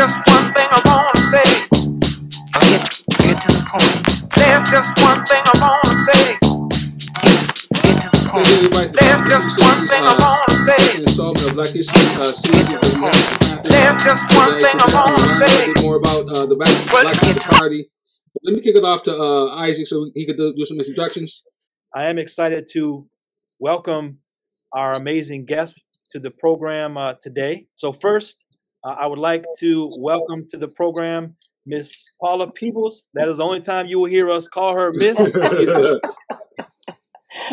just one thing I wanna say. Get, get to the point. There's just one thing I wanna say. Get to the point. There's just one thing I wanna say. Installment of Black History uh, series with the National There's just one thing I wanna we'll learn say. A bit more about uh, the Black, Black Panther Party. Let me kick it off to uh, Isaac so he could do, do some introductions. I am excited to welcome our amazing guests to the program uh, today. So, first, uh, I would like to welcome to the program Miss Paula Peebles. That is the only time you will hear us call her Miss.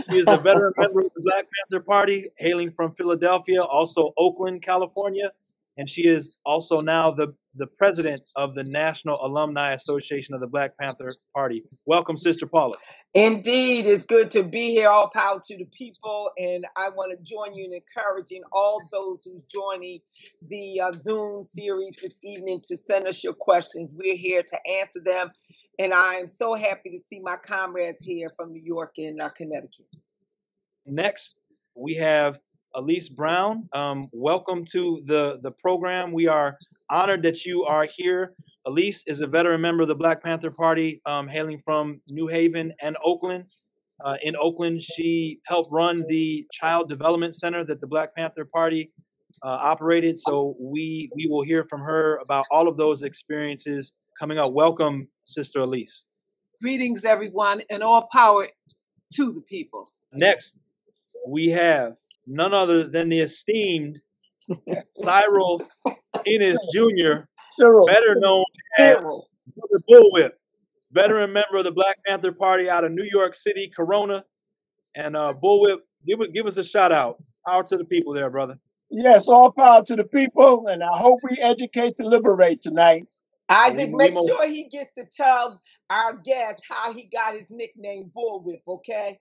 She is a veteran member of the Black Panther Party, hailing from Philadelphia, also Oakland, California, and she is also now the the president of the National Alumni Association of the Black Panther Party. Welcome, Sister Paula. Indeed, it's good to be here. All power to the people, and I want to join you in encouraging all those who's joining the uh, Zoom series this evening to send us your questions. We're here to answer them, and I'm so happy to see my comrades here from New York and uh, Connecticut. Next, we have Elise Brown. Um, welcome to the, the program. We are honored that you are here. Elise is a veteran member of the Black Panther Party, um, hailing from New Haven and Oakland. Uh, in Oakland, she helped run the Child Development Center that the Black Panther Party uh, operated. So we we will hear from her about all of those experiences coming up. Welcome, Sister Elise. Greetings, everyone, and all power to the people. Next, we have none other than the esteemed Cyril Innis Jr., better known as Brother Bullwhip, veteran member of the Black Panther Party out of New York City, Corona. And uh, Bullwhip, give, give us a shout out. Power to the people there, brother. Yes, all power to the people, and I hope we educate to liberate tonight. Isaac, make sure he gets to tell our guests how he got his nickname Bullwhip, okay?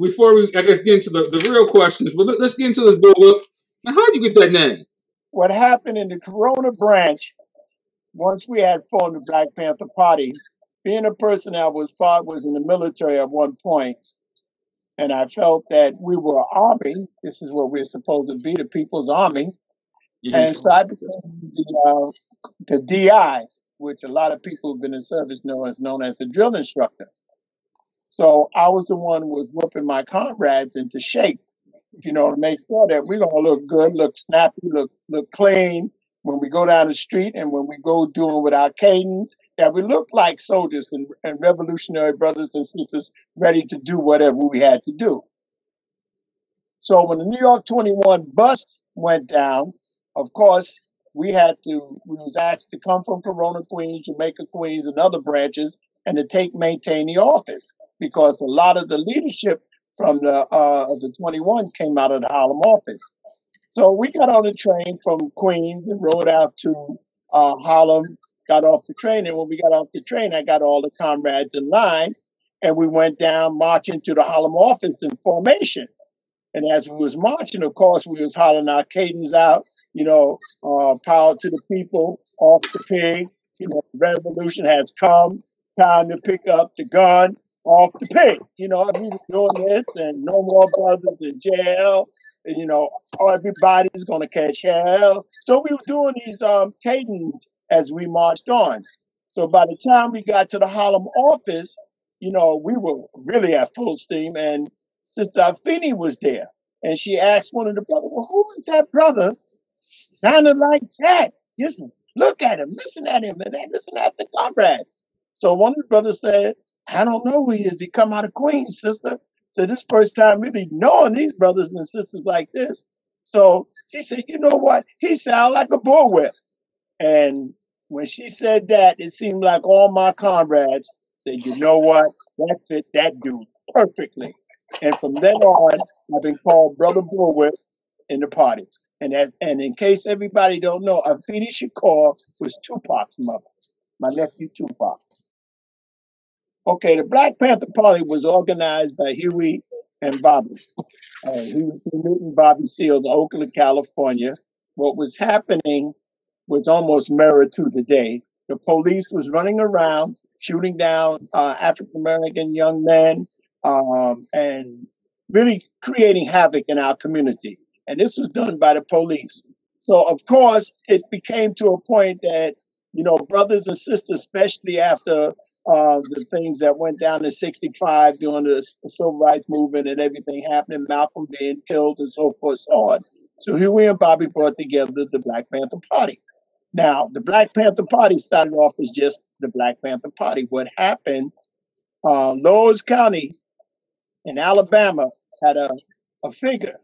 Before we, I guess, get into the, the real questions, but let, us get into this bullwhip. Now, how did you get that name? What happened in the Corona branch, once we had formed the Black Panther Party, being a person that was part was in the military at one point, and I felt that we were an army. This is what we're supposed to be, the people's army. And so I became the, uh, the DI, which a lot of people who've been in service know as known as the drill instructor. So I was the one was whooping my comrades into shape, you know, to make sure that we're gonna look good, look snappy, look look clean when we go down the street and when we go doing with our cadence, that we look like soldiers and, and revolutionary brothers and sisters ready to do whatever we had to do. So when the New York 21 bus went down, of course, we had to, we was asked to come from Corona, Queens, Jamaica, Queens, and other branches, and to take, maintain the office because a lot of the leadership from the, uh, the 21 came out of the Harlem office. So we got on the train from Queens and rode out to uh, Harlem, got off the train, and when we got off the train, I got all the comrades in line, and we went down marching to the Harlem office in formation. And as we was marching, of course, we was hollering our cadence out, you know, uh, power to the people, off the pig, you know, revolution has come, time to pick up the gun, off the pig. You know, we were doing this and no more brothers in jail, and, you know, everybody's gonna catch hell. So we were doing these um cadence as we marched on. So by the time we got to the Harlem office, you know, we were really at full steam and Sister Afeni was there. And she asked one of the brothers, Well, who is that brother? Sounded like that. Just look at him, listen at him, and listen at the comrade. So one of the brothers said, I don't know who he is. He come out of Queens, sister. So this first time really knowing these brothers and sisters like this. So she said, you know what? He sound like a bullwhip. And when she said that, it seemed like all my comrades said, you know what? That fit that dude perfectly. And from then on, I've been called Brother Bullwhip in the party. And as, and in case everybody don't know, Afeni Shakur was Tupac's mother, my nephew Tupac. Okay, the Black Panther Party was organized by Huey and Bobby. Uh, Huey Newton, Bobby Seals, Oakland, California. What was happening was almost mirrored to the day. The police was running around, shooting down uh, African American young men, um, and really creating havoc in our community. And this was done by the police. So, of course, it became to a point that you know, brothers and sisters, especially after uh, the things that went down in 65 during the civil rights movement and everything happening, Malcolm being killed and so forth, so on. So here we and Bobby brought together the Black Panther Party. Now, the Black Panther Party started off as just the Black Panther Party. What happened, uh, Lowndes County in Alabama had a, a figure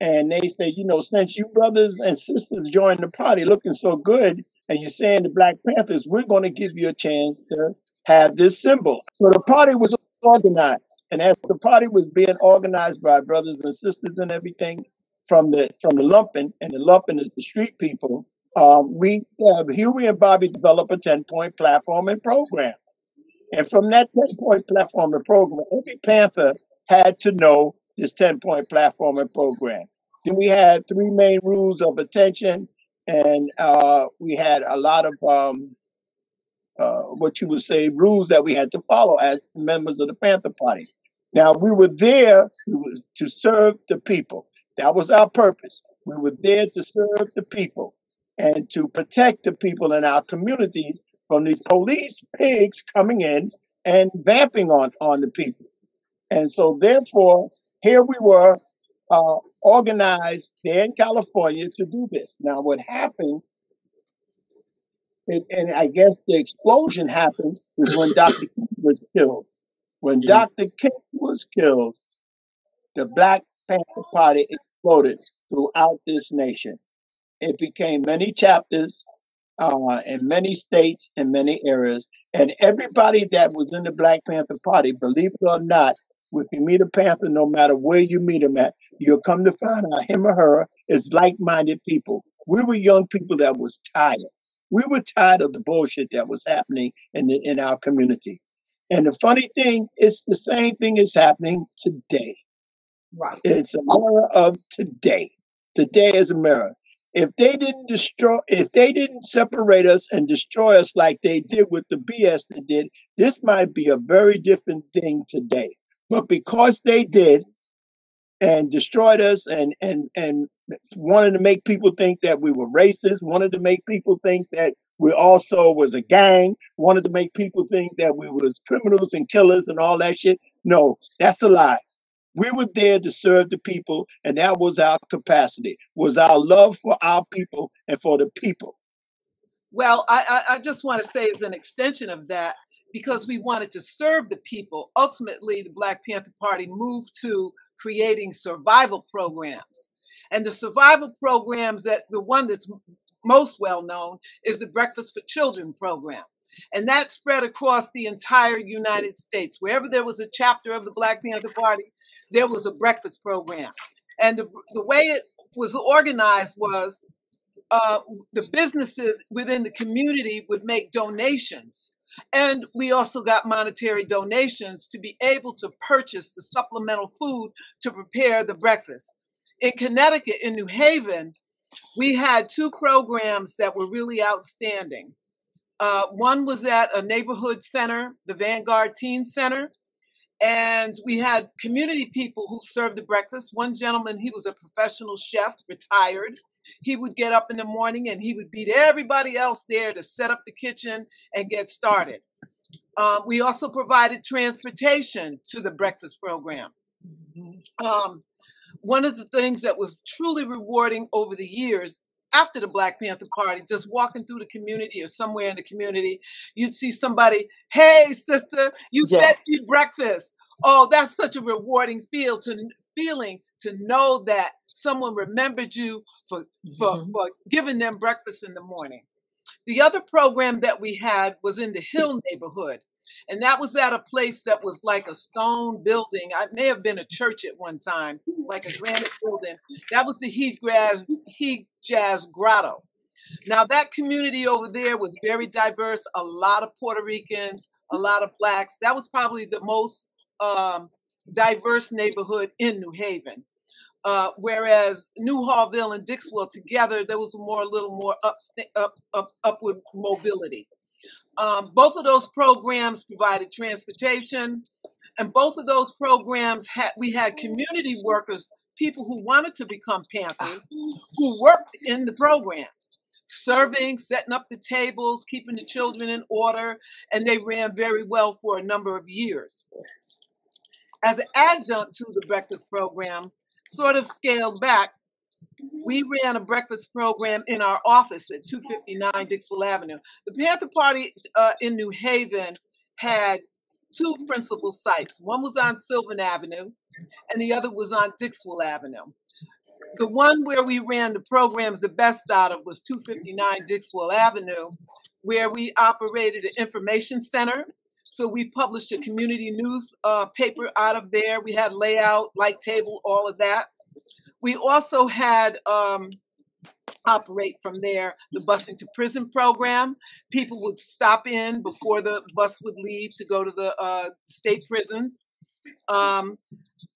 and they said, you know, since you brothers and sisters joined the party looking so good, and you're saying the Black Panthers, we're going to give you a chance to have this symbol. So the party was organized, and as the party was being organized by brothers and sisters and everything from the from the lumpen, and the lumpen is the street people. Um, we uh, Huey and Bobby developed a ten point platform and program, and from that ten point platform and program, every Panther had to know this 10 point platform and program. Then we had three main rules of attention, and uh, we had a lot of um, uh, what you would say rules that we had to follow as members of the Panther Party. Now, we were there to, to serve the people. That was our purpose. We were there to serve the people and to protect the people in our communities from these police pigs coming in and vamping on, on the people. And so, therefore, here we were uh, organized there in California to do this. Now, what happened, and, and I guess the explosion happened was when Dr. King was killed. When Dr. King was killed, the Black Panther Party exploded throughout this nation. It became many chapters uh, in many states and many areas. And everybody that was in the Black Panther Party, believe it or not, if you meet a Panther, no matter where you meet him at, you'll come to find out him or her is like-minded people. We were young people that was tired. We were tired of the bullshit that was happening in the, in our community. And the funny thing is, the same thing is happening today. Right. It's a mirror of today. Today is a mirror. If they didn't destroy, if they didn't separate us and destroy us like they did with the BS they did, this might be a very different thing today. But because they did and destroyed us and and and wanted to make people think that we were racist, wanted to make people think that we also was a gang, wanted to make people think that we was criminals and killers and all that shit. No, that's a lie. We were there to serve the people, and that was our capacity, was our love for our people and for the people. Well, I, I, I just want to say, as an extension of that, because we wanted to serve the people, ultimately the Black Panther Party moved to creating survival programs. And the survival programs that the one that's most well known is the Breakfast for Children program. And that spread across the entire United States. Wherever there was a chapter of the Black Panther Party, there was a breakfast program. And the, the way it was organized was uh, the businesses within the community would make donations. And we also got monetary donations to be able to purchase the supplemental food to prepare the breakfast. In Connecticut, in New Haven, we had two programs that were really outstanding. Uh, one was at a neighborhood center, the Vanguard Teen Center, and we had community people who served the breakfast. One gentleman, he was a professional chef, retired. He would get up in the morning and he would beat everybody else there to set up the kitchen and get started. Um, we also provided transportation to the breakfast program. Um, one of the things that was truly rewarding over the years after the Black Panther Party, just walking through the community or somewhere in the community, you'd see somebody, hey, sister, you fed Yes. me breakfast. Oh, that's such a rewarding feel to feeling to know that someone remembered you for, for, Mhm. for giving them breakfast in the morning. The other program that we had was in the Hill neighborhood. And that was at a place that was like a stone building. I may have been a church at one time, like a granite building. That was the Heat Jazz, Heat Jazz Grotto. Now, that community over there was very diverse, a lot of Puerto Ricans, a lot of blacks. That was probably the most um, diverse neighborhood in New Haven. Uh, whereas Newhallville and Dixwell together, there was more, a little more up, up, up, upward mobility. Um, both of those programs provided transportation, and both of those programs had we had community workers, people who wanted to become Panthers, who worked in the programs. serving, setting up the tables, keeping the children in order, and they ran very well for a number of years. As an adjunct to the breakfast program, sort of scaled back, we ran a breakfast program in our office at 259 Dixwell Avenue. The Panther Party uh, in New Haven had two principal sites. One was on Sylvan Avenue, and the other was on Dixwell Avenue. The one where we ran the programs the best out of was 259 Dixwell Avenue, where we operated an information center. So we published a community news uh, paper out of there. We had layout, like table, all of that. We also had um, operate from there the busing to prison program. People would stop in before the bus would leave to go to the uh, state prisons. Um,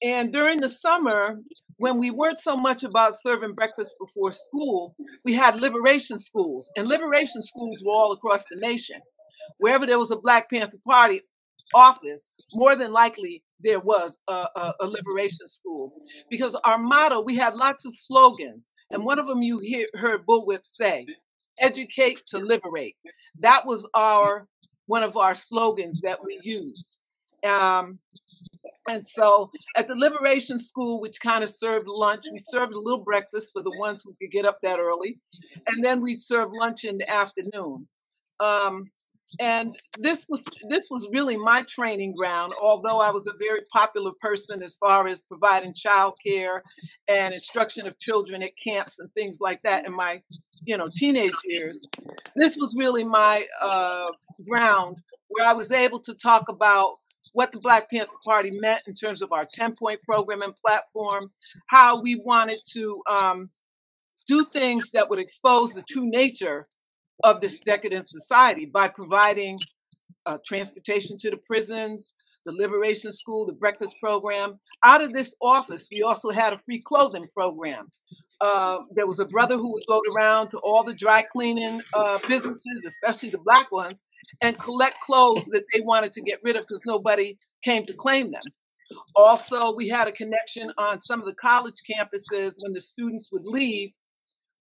and during the summer, when we weren't so much about serving breakfast before school, we had liberation schools. And liberation schools were all across the nation. Wherever there was a Black Panther Party office, more than likely there was a, a, a, liberation school. Because our motto we had lots of slogans and one of them you hear, heard bullwhip say educate to liberate. That was our one of our slogans that we used. Um, and so at the liberation school which kind of served lunch we served a little breakfast for the ones who could get up that early and then we served lunch in the afternoon. Um, and this was this was really my training ground although i was a very popular person as far as providing child care and instruction of children at camps and things like that in my you know teenage years. This was really my uh, ground where i was able to talk about what the black panther party meant in terms of our 10 point program and platform how we wanted to um, do things that would expose the true nature of this decadent society by providing uh, transportation to the prisons, the Liberation School, the breakfast program. Out of this office, we also had a free clothing program. Uh, there was a brother who would go around to all the dry cleaning uh, businesses, especially the black ones, and collect clothes that they wanted to get rid of because nobody came to claim them. Also, we had a connection on some of the college campuses when the students would leave,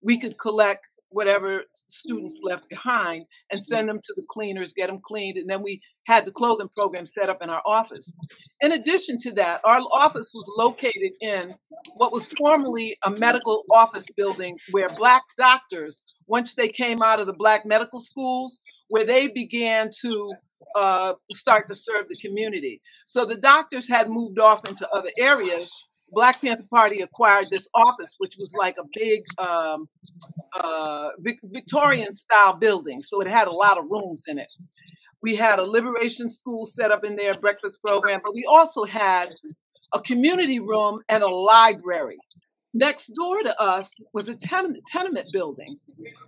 we could collect whatever students left behind and send them to the cleaners, get them cleaned. And then we had the clothing program set up in our office. In addition to that, our office was located in what was formerly a medical office building where Black doctors, once they came out of the Black medical schools, where they began to uh, start to serve the community. So the doctors had moved off into other areas Black Panther Party acquired this office, which was like a big um, uh, Victorian style building. So it had a lot of rooms in it. We had a liberation school set up in there, breakfast program, but we also had a community room and a library. Next door to us was a ten- tenement building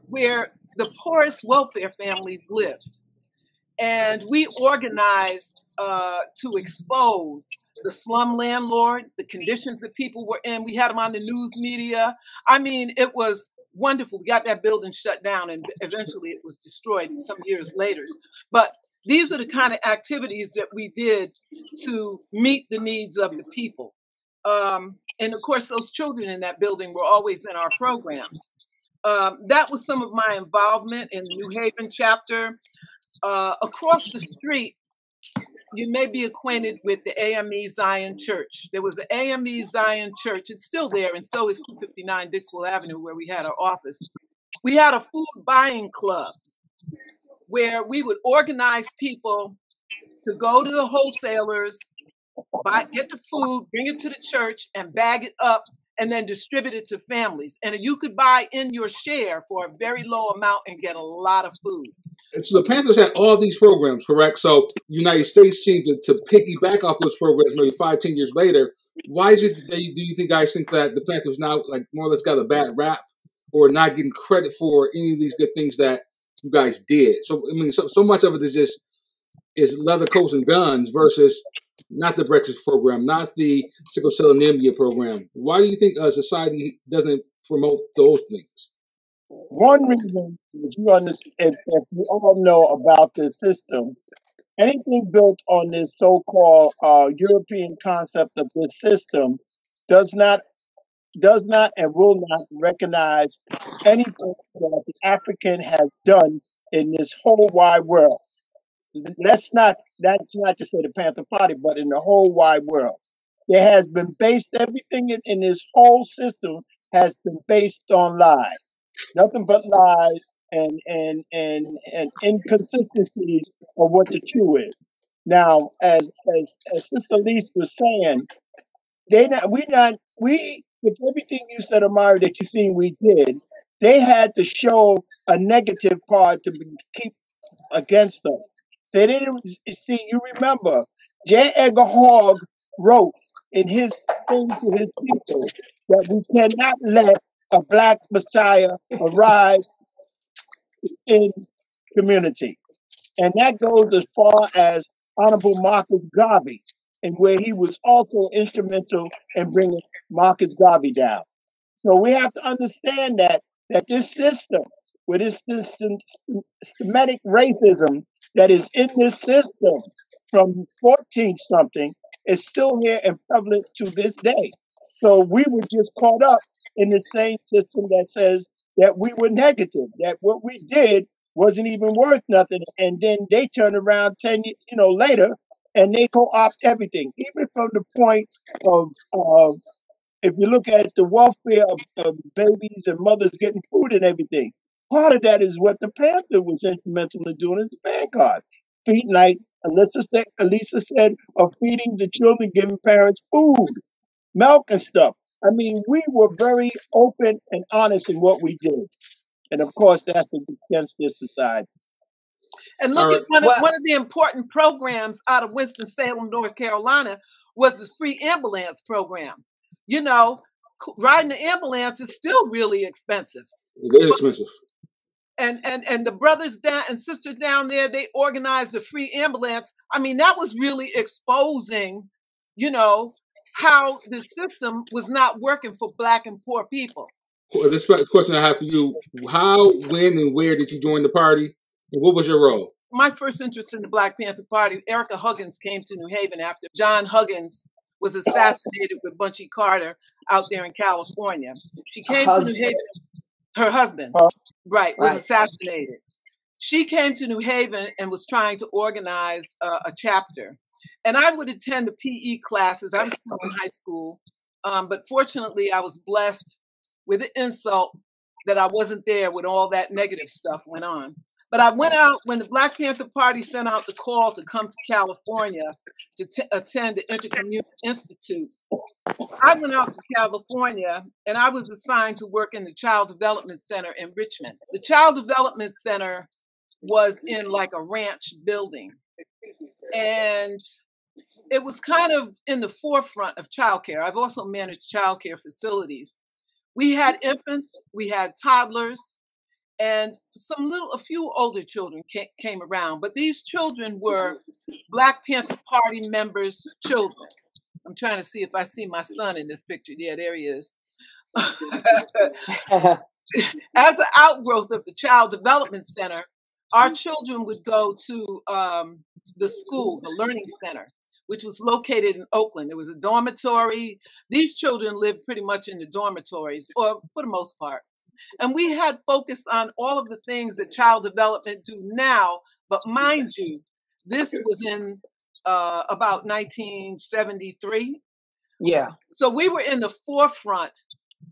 where the poorest welfare families lived and we organized uh, to expose the slum landlord, the conditions that people were in. We had them on the news media. I mean, it was wonderful. We got that building shut down, and eventually it was destroyed some years later. But these are the kind of activities that we did to meet the needs of the people. Um, and of course, those children in that building were always in our programs. Um, that was some of my involvement in the New Haven chapter. Uh, across the street, you may be acquainted with the AME Zion Church. There was an AME Zion Church. It's still there, and so is 259 Dixwell Avenue, where we had our office. We had a food buying club where we would organize people to go to the wholesalers, buy, get the food, bring it to the church, and bag it up and then distribute it to families. And you could buy in your share for a very low amount and get a lot of food. So the Panthers had all these programs, correct? So United States seemed to, to piggyback off those programs maybe five, ten years later. Why is it do you think guys think that the Panthers now like more or less got a bad rap or not getting credit for any of these good things that you guys did? So I mean, so, so much of it is just is leather coats and guns versus not the breakfast program, not the sickle cell anemia program. Why do you think uh, society doesn't promote those things? One reason is you understand, if, you all know about this system, anything built on this so-called uh, European concept of this system does not does not and will not recognize anything that the African has done in this whole wide world. Let's not, that's not to say the Panther Party, but in the whole wide world. There has been based, everything in, in this whole system has been based on lies. Nothing but lies and, and, and, and inconsistencies of what the truth is. Now, as, as, as Sister Lise was saying, they not, we not, we, with everything you said, Amari, that you seen we did, they had to show a negative part to be, keep against us. So they didn't see. You remember, J. Edgar Hogg wrote in his thing to his people that we cannot let a black Messiah arrive in community, and that goes as far as Honorable Marcus Garvey, and where he was also instrumental in bringing Marcus Garvey down. So we have to understand that that this system, with this system, systematic racism that is in this system from 14 something, is still here and prevalent to this day. So we were just caught up in the same system that says that we were negative, that what we did wasn't even worth nothing, and then they turn around ten, you know, later and they co-opt everything, even from the point of uh, if you look at the welfare of, of babies and mothers getting food and everything, part of that is what the Panther was instrumental in doing as vanguard. Feeding, like Alyssa said, Elisa said, of feeding the children, giving parents food, milk and stuff. I mean, we were very open and honest in what we did. And of course, that's against this society. And look right. at one of, Well, one of the important programs out of Winston-Salem, North Carolina, was the free ambulance program. You know, riding the ambulance is still really expensive. It is expensive. And and and the brothers down and sisters down there, they organized the free ambulance. I mean, that was really exposing, you know, how the system was not working for black and poor people. Well, This question I have for you: How, when, and where did you join the party, and what was your role? my first interest in the Black Panther Party, Ericka Huggins came to New Haven after John Huggins was assassinated with Bunchy Carter out there in California. She came to New Haven, her husband, Uh, right, was right? assassinated. She came to New Haven and was trying to organize uh, a chapter. And I would attend the PE classes. I was still in high school. Um, but fortunately, I was blessed with the insult that I wasn't there when all that negative stuff went on. But I went out when the Black Panther Party sent out the call to come to California to attend the Intercommunity Institute. I went out to California and I was assigned to work in the Child Development Center in Richmond. The Child Development Center was in like a ranch building. And it was kind of in the forefront of childcare. I've also managed childcare facilities. We had infants, we had toddlers, and some little, a few older children ca- came around. But these children were Black Panther Party members' children. I'm trying to see if I see my son in this picture. Yeah, there he is. As an outgrowth of the Child Development Center, our children would go to um, the school, the Learning Center, which was located in Oakland. It was a dormitory. These children lived pretty much in the dormitories, or for the most part. And we had focus on all of the things that child development do now. But mind you, this was in uh, about 1973. yeah. So we were in the forefront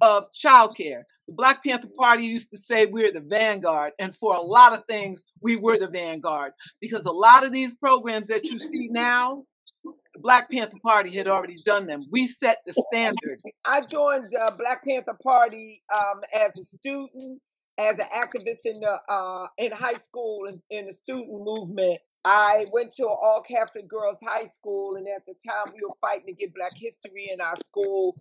of childcare. The Black Panther Party used to say we're the vanguard, and for a lot of things, we were the vanguard because a lot of these programs that you see now, the Black Panther Party had already done them. We set the standard. I joined the Black Panther Party um, as a student, as an activist in the uh, in high school in in the student movement. I went to an all Catholic girls high school, and at the time we were fighting to get Black history in our school.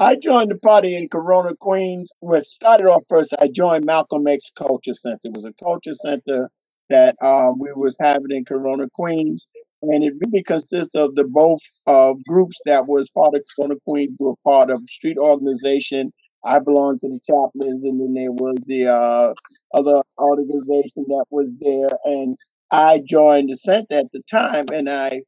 I joined the party in Corona, Queens. What started off first, I joined Malcolm X Culture Center. It was a culture center that um, we was having in Corona, Queens, and it really consists of the both uh, groups that was part of Corona, Queens were part of street organization. I belonged to the chaplains, and then there was the uh, other organization that was there, and I joined the center at the time, and I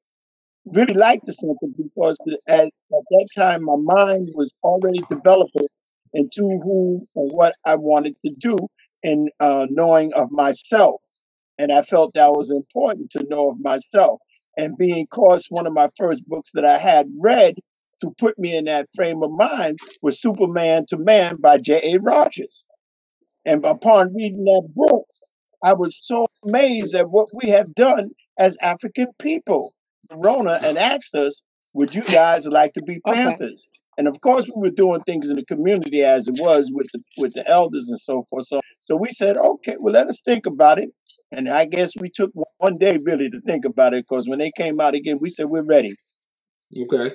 really liked the center because at, at that time my mind was already developing into who and what I wanted to do and uh, knowing of myself. And I felt that was important to know of myself. And being course, one of my first books that I had read to put me in that frame of mind was Superman to Man by J.A. Rogers. And upon reading that book, I was so amazed at what we have done as African people. Rona and asked us, would you guys like to be Okay. Panthers? And of course, we were doing things in the community as it was with the with the elders and so forth. So, so we said, okay, well, let us think about it. And I guess we took one day really to think about it because when they came out again, we said we're ready. Okay.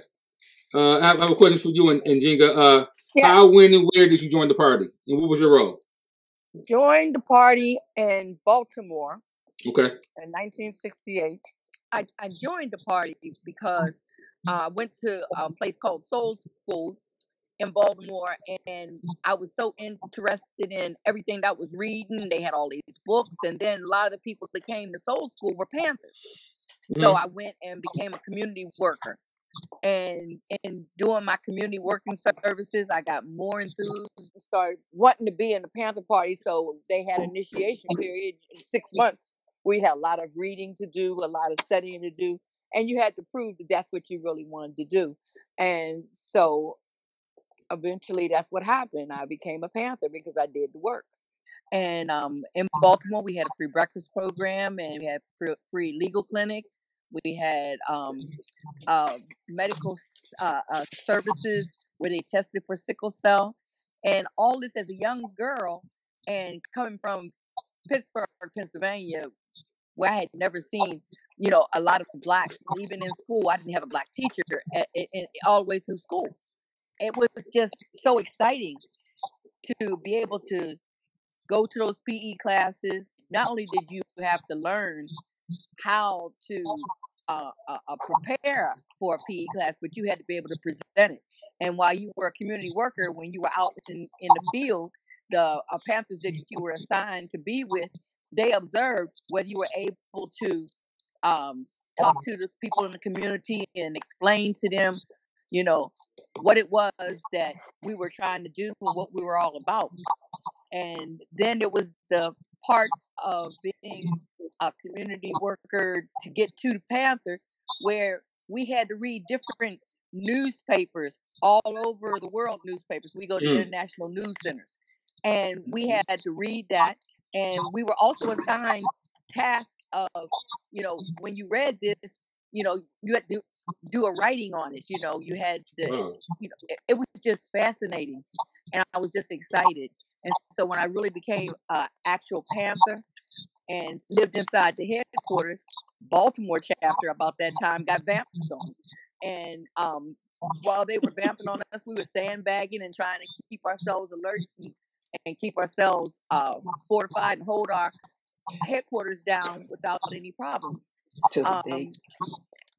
Uh, I have, I have a question for you and, and Jinga. Uh, Yeah, how, when, and where did you join the party? And what was your role? joined the party in Baltimore Okay. in 1968. I, I joined the party because uh, I went to a place called Soul School in Baltimore, and I was so interested in everything that I was reading. They had all these books, and then a lot of the people that came to Soul School were Panthers. So hmm I went and became a community worker. And in doing my community working services, I got more enthused and started wanting to be in the Panther Party. So they had initiation period in six months. We had a lot of reading to do, a lot of studying to do, and you had to prove that that's what you really wanted to do. And so eventually, that's what happened. I became a Panther because I did the work. And um, in Baltimore, we had a free breakfast program, and we had free, free legal clinic. We had um, uh, medical uh, uh, services where they tested for sickle cell, and all this as a young girl, and coming from Pittsburgh, Pennsylvania, where I had never seen, you know, a lot of blacks. Even in school, I didn't have a black teacher a- a- a- all the way through school. It was just so exciting to be able to go to those PE classes. Not only did you have to learn how to uh, uh, uh, prepare for a PE class, but you had to be able to present it. And while you were a community worker, when you were out in, in the field, the uh, Panthers that you were assigned to be with, they observed whether you were able to um, talk to the people in the community and explain to them, you know, what it was that we were trying to do and what we were all about. And then it was the part of being a community worker to get to the Panther where we had to read different newspapers all over the world newspapers. We go to Mm. international news centers and we had to read that. And we were also assigned task of, you know, when you read this, you know, you had to do a writing on it. You know, you had to, Wow. you know, it, it was just fascinating, and I was just excited. And so when I really became an actual Panther and lived inside the headquarters, Baltimore chapter about that time got vamped on, and um, while they were vamping on us, we were sandbagging and trying to keep ourselves alert and, and keep ourselves uh, fortified and hold our headquarters down without any problems. Um.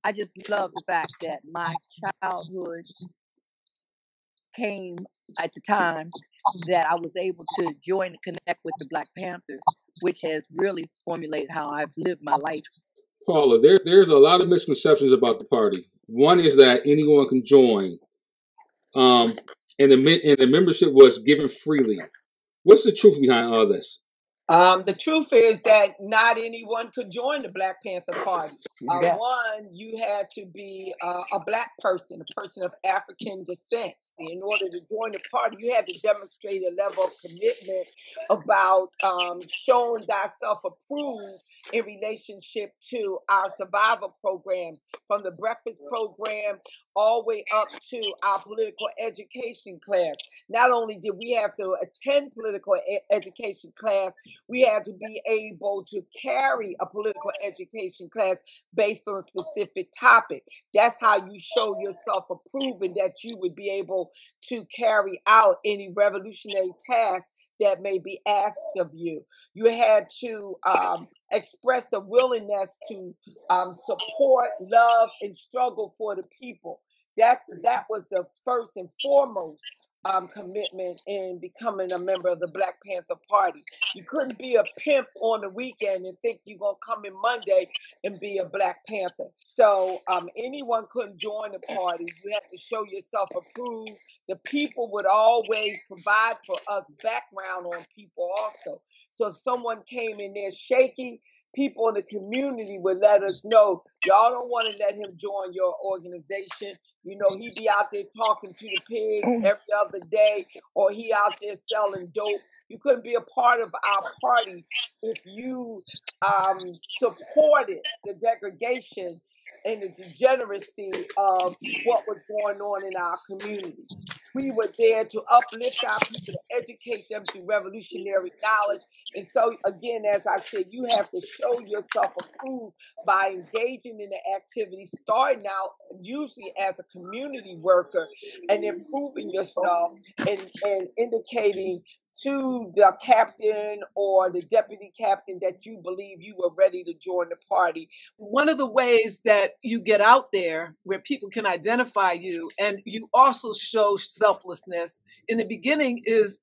I just love the fact that my childhood came at the time that I was able to join and connect with the Black Panthers, which has really formulated how I've lived my life. Paula, there, there's a lot of misconceptions about the party. One is that anyone can join, um, and the and the membership was given freely. What's the truth behind all this? Um, the truth is that not anyone could join the Black Panther Party. Uh, Yeah. one, you had to be uh, a black person, a person of African descent. In order to join the party, you had to demonstrate a level of commitment about um, showing thyself approved in relationship to our survival programs, from the breakfast program all the way up to our political education class. Not only did we have to attend political e- education class, we had to be able to carry a political education class based on a specific topic. That's how you show yourself approving that you would be able to carry out any revolutionary task that may be asked of you. You had to um, express a willingness to um, support, love, and struggle for the people. That that was the first and foremost um, commitment in becoming a member of the Black Panther Party. You couldn't be a pimp on the weekend and think you're gonna come in Monday and be a Black Panther. So um, anyone couldn't join the party. You had to show yourself approved. The people would always provide for us background on people also. So if someone came in there shaky, people in the community would let us know y'all don't want to let him join your organization. You know, he be out there talking to the pigs every other day, or he out there selling dope. You couldn't be a part of our party if you um, supported the degradation and the degeneracy of what was going on in our community. We were there to uplift our people, to educate them through revolutionary knowledge. And so, again, as I said, you have to show yourself approved by engaging in the activity, starting out usually as a community worker and improving yourself and, and indicating to the captain or the deputy captain that you believe you were ready to join the party. One of the ways that you get out there where people can identify you and you also show selflessness in the beginning is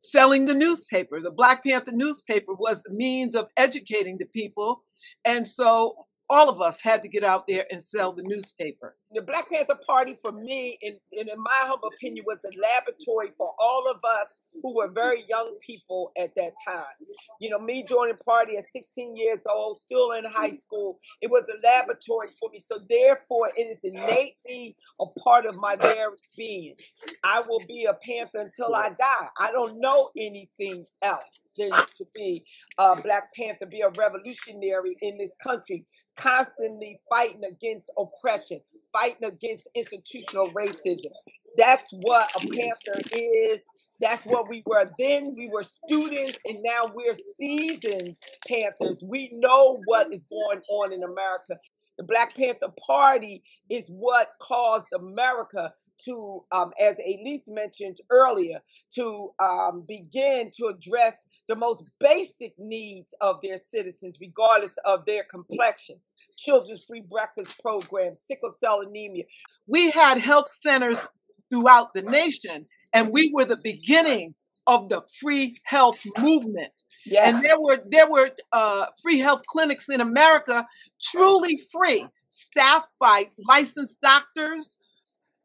selling the newspaper. The Black Panther newspaper was the means of educating the people. And so all of us had to get out there and sell the newspaper. The Black Panther Party, for me, and in, in, my humble opinion, was a laboratory for all of us who were very young people at that time. You know, me joining the party at 16 years old, still in high school, it was a laboratory for me. So therefore, it is innately a part of my very being. I will be a Panther until I die. I don't know anything else than to be a Black Panther, be a revolutionary in this country constantly fighting against oppression, fighting against institutional racism. That's what a Panther is. That's what we were then. We were students, and now we're seasoned Panthers. We know what is going on in America. The Black Panther Party is what caused America to, um, as Elise mentioned earlier, to um, begin to address the most basic needs of their citizens, regardless of their complexion. Children's free breakfast program, sickle cell anemia. We had health centers throughout the nation, and we were the beginning of the free health movement. Yes. And there were there were uh, free health clinics in America, truly free, staffed by licensed doctors,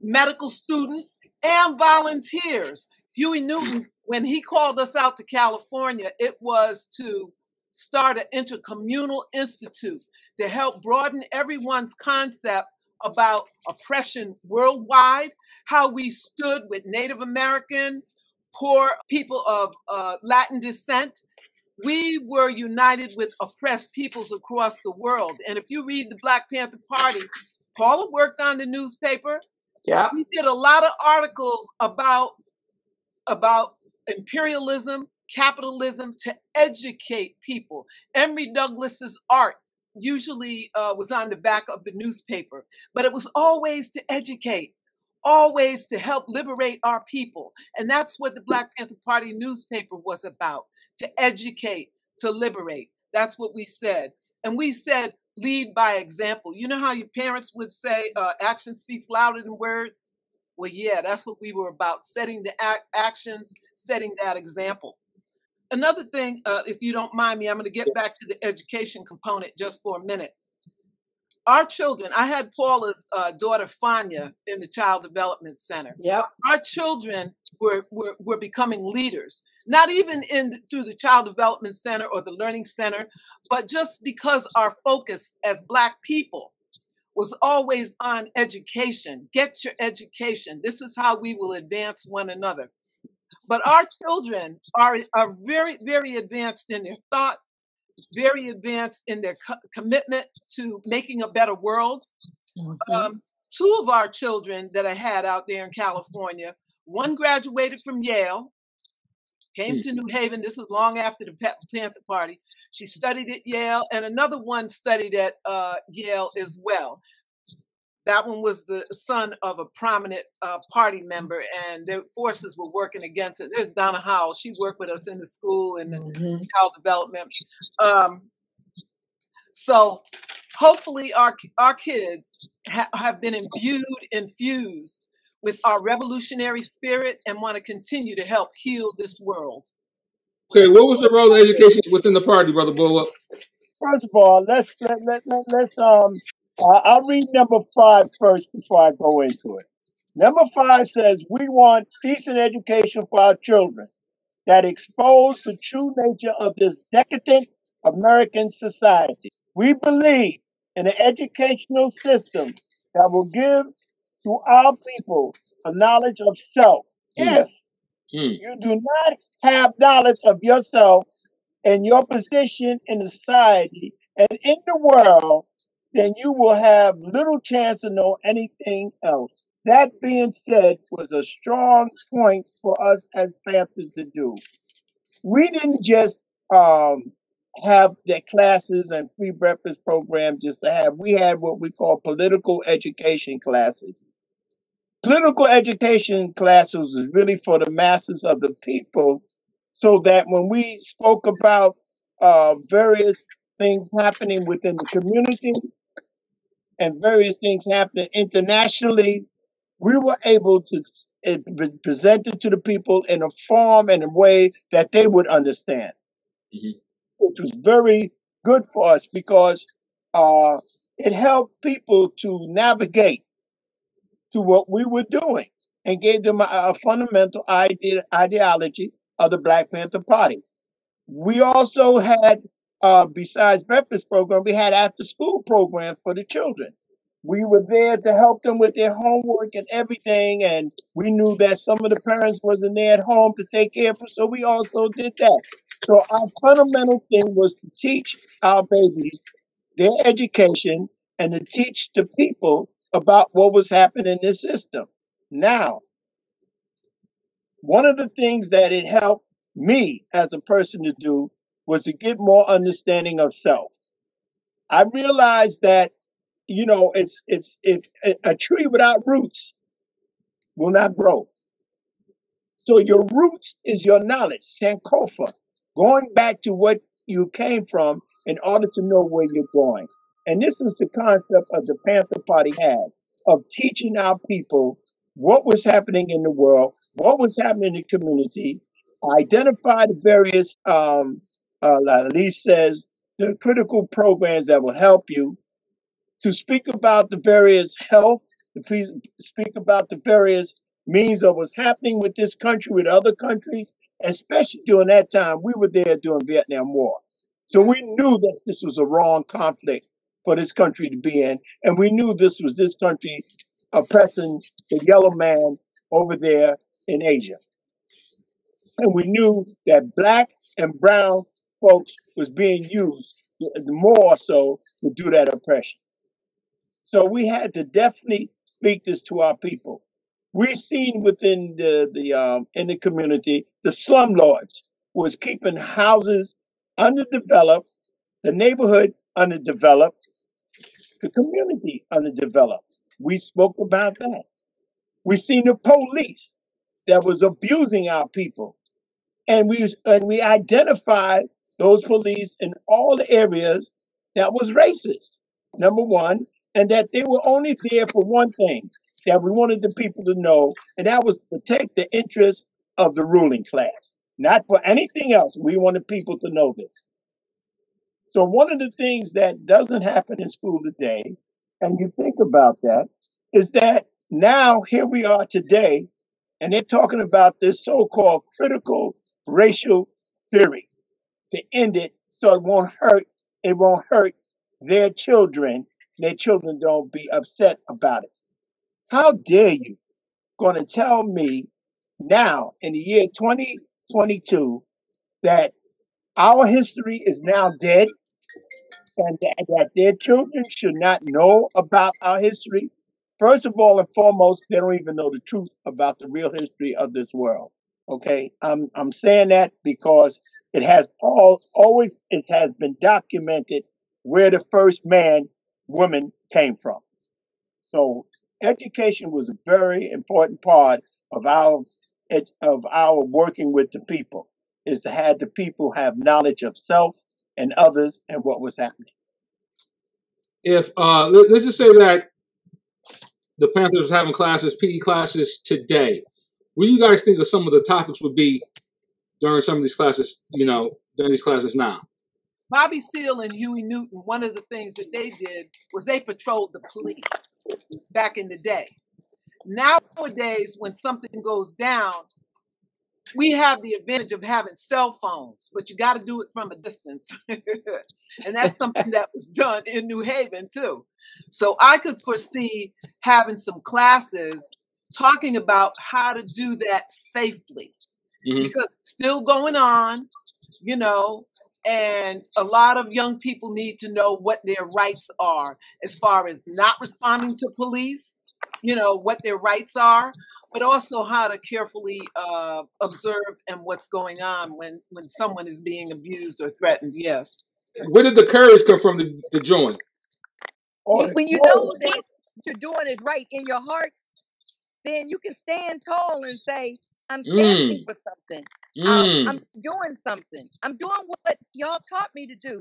medical students, and volunteers. Huey Newton, when he called us out to California, it was to start an intercommunal institute to help broaden everyone's concept about oppression worldwide, how we stood with Native American, poor people of uh, Latin descent. We were united with oppressed peoples across the world. And if you read the Black Panther Party, Paula worked on the newspaper. Yeah. We did a lot of articles about about imperialism, capitalism to educate people. Emory Douglas's art usually uh, was on the back of the newspaper, but it was always to educate, always to help liberate our people. And that's what the Black Panther Party newspaper was about to educate, to liberate. That's what we said. And we said, lead by example. You know how your parents would say, uh, action speaks louder than words? Well, yeah, that's what we were about setting the ac- actions, setting that example. Another thing, uh, if you don't mind me, I'm going to get back to the education component just for a minute. Our children, I had Paula's uh, daughter Fanya in the Child Development Center. Yep. Our children were, were, were becoming leaders, not even in through the Child Development Center or the Learning Center, but just because our focus as Black people was always on education. Get your education. This is how we will advance one another. But our children are, are very, very advanced in their thought, very advanced in their co- commitment to making a better world. Mm-hmm. Um, two of our children that I had out there in California, one graduated from Yale, came to New Haven. This was long after the Panther Party. She studied at Yale, and another one studied at uh, Yale as well. That one was the son of a prominent uh, party member, and their forces were working against it. There's Donna Howell. She worked with us in the school and the Mhm. child development. Um, so hopefully our our kids ha- have been imbued, infused with our revolutionary spirit and want to continue to help heal this world. Okay, what was the role of education within the party, Brother Bullwhip? First of all, let's let, let, let, let's um I'll read number five first before I go into it. Number five says we want decent education for our children that expose the true nature of this decadent American society. We believe in an educational system that will give to our people a knowledge of self. Hmm. If Hmm. you do not have knowledge of yourself and your position in the society and in the world, then you will have little chance to know anything else. That being said, was a strong point for us as Panthers to do. We didn't just um, have the classes and free breakfast program just to have. We had what we call political education classes. Political education classes is really for the masses of the people, so that when we spoke about uh, various things happening within the community and various things happening internationally, we were able to pre- present it to the people in a form and a way that they would understand, Mhm. which was very good for us because uh, it helped people to navigate to what we were doing and gave them a, a fundamental idea, ideology of the Black Panther Party. We also had, uh, besides breakfast program, we had after school programs for the children. We were there to help them with their homework and everything, and we knew that some of the parents wasn't there at home to take care of so we also did that. So our fundamental thing was to teach our babies their education and to teach the people about what was happening in this system. Now, one of the things that it helped me as a person to do was to get more understanding of self. I realized that, you know, it's it's a a tree without roots will not grow. So your roots is your knowledge, Sankofa, going back to what you came from in order to know where you're going. And this was the concept of the Panther Party had of teaching our people what was happening in the world, what was happening in the community, identify the various, um, uh, Lee says, the critical programs that will help you to speak about the various health, to speak about the various means of what's happening with this country, with other countries, especially during that time. We were there during Vietnam War. So we knew that this was a wrong conflict for this country to be in. And we knew this was this country oppressing the yellow man over there in Asia. And we knew that black and brown folks was being used more so to do that oppression. So we had to definitely speak this to our people. We've seen within the, the um, in the community, the slumlords was keeping houses underdeveloped, the neighborhood underdeveloped, the community underdeveloped. We spoke about that. We seen the police that was abusing our people, and we and we identified those police in all the areas that was racist. Number one, and that they were only there for one thing that we wanted the people to know, and that was protect the interests of the ruling class, not for anything else. We wanted people to know this. So one of the things that doesn't happen in school today, and you think about that, is that now here we are today, and they're talking about this so-called critical racial theory to end it so it won't hurt, it won't hurt their children, their children don't be upset about it. How dare you gonna tell me now in the year 2022 that our history is now dead and that, that their children should not know about our history. First of all and foremost, they don't even know the truth about the real history of this world. Okay, I'm I'm saying that because it has all always it has been documented where the first man woman came from. So education was a very important part of our of our working with the people is to have the people have knowledge of self and others and what was happening. If uh, let, us just say that the Panthers are having classes, PE classes today, what do you guys think of some of the topics would be during some of these classes? You know, during these classes now. Bobby Seale and Huey Newton, one of the things that they did was they patrolled the police back in the day. Nowadays, when something goes down, we have the advantage of having cell phones, but you got to do it from a distance. and that's something that was done in New Haven too. So I could foresee having some classes talking about how to do that safely hmm because it's still going on, you know, and a lot of young people need to know what their rights are as far as not responding to police, you know, what their rights are, but also how to carefully uh, observe and what's going on when when someone is being abused or threatened. Yes. Where did the courage come from to, to join? When you know that what you're doing is right in your heart, then you can stand tall and say, I'm standing Mm, for something. Um, mm. I'm doing something. I'm doing what y'all taught me to do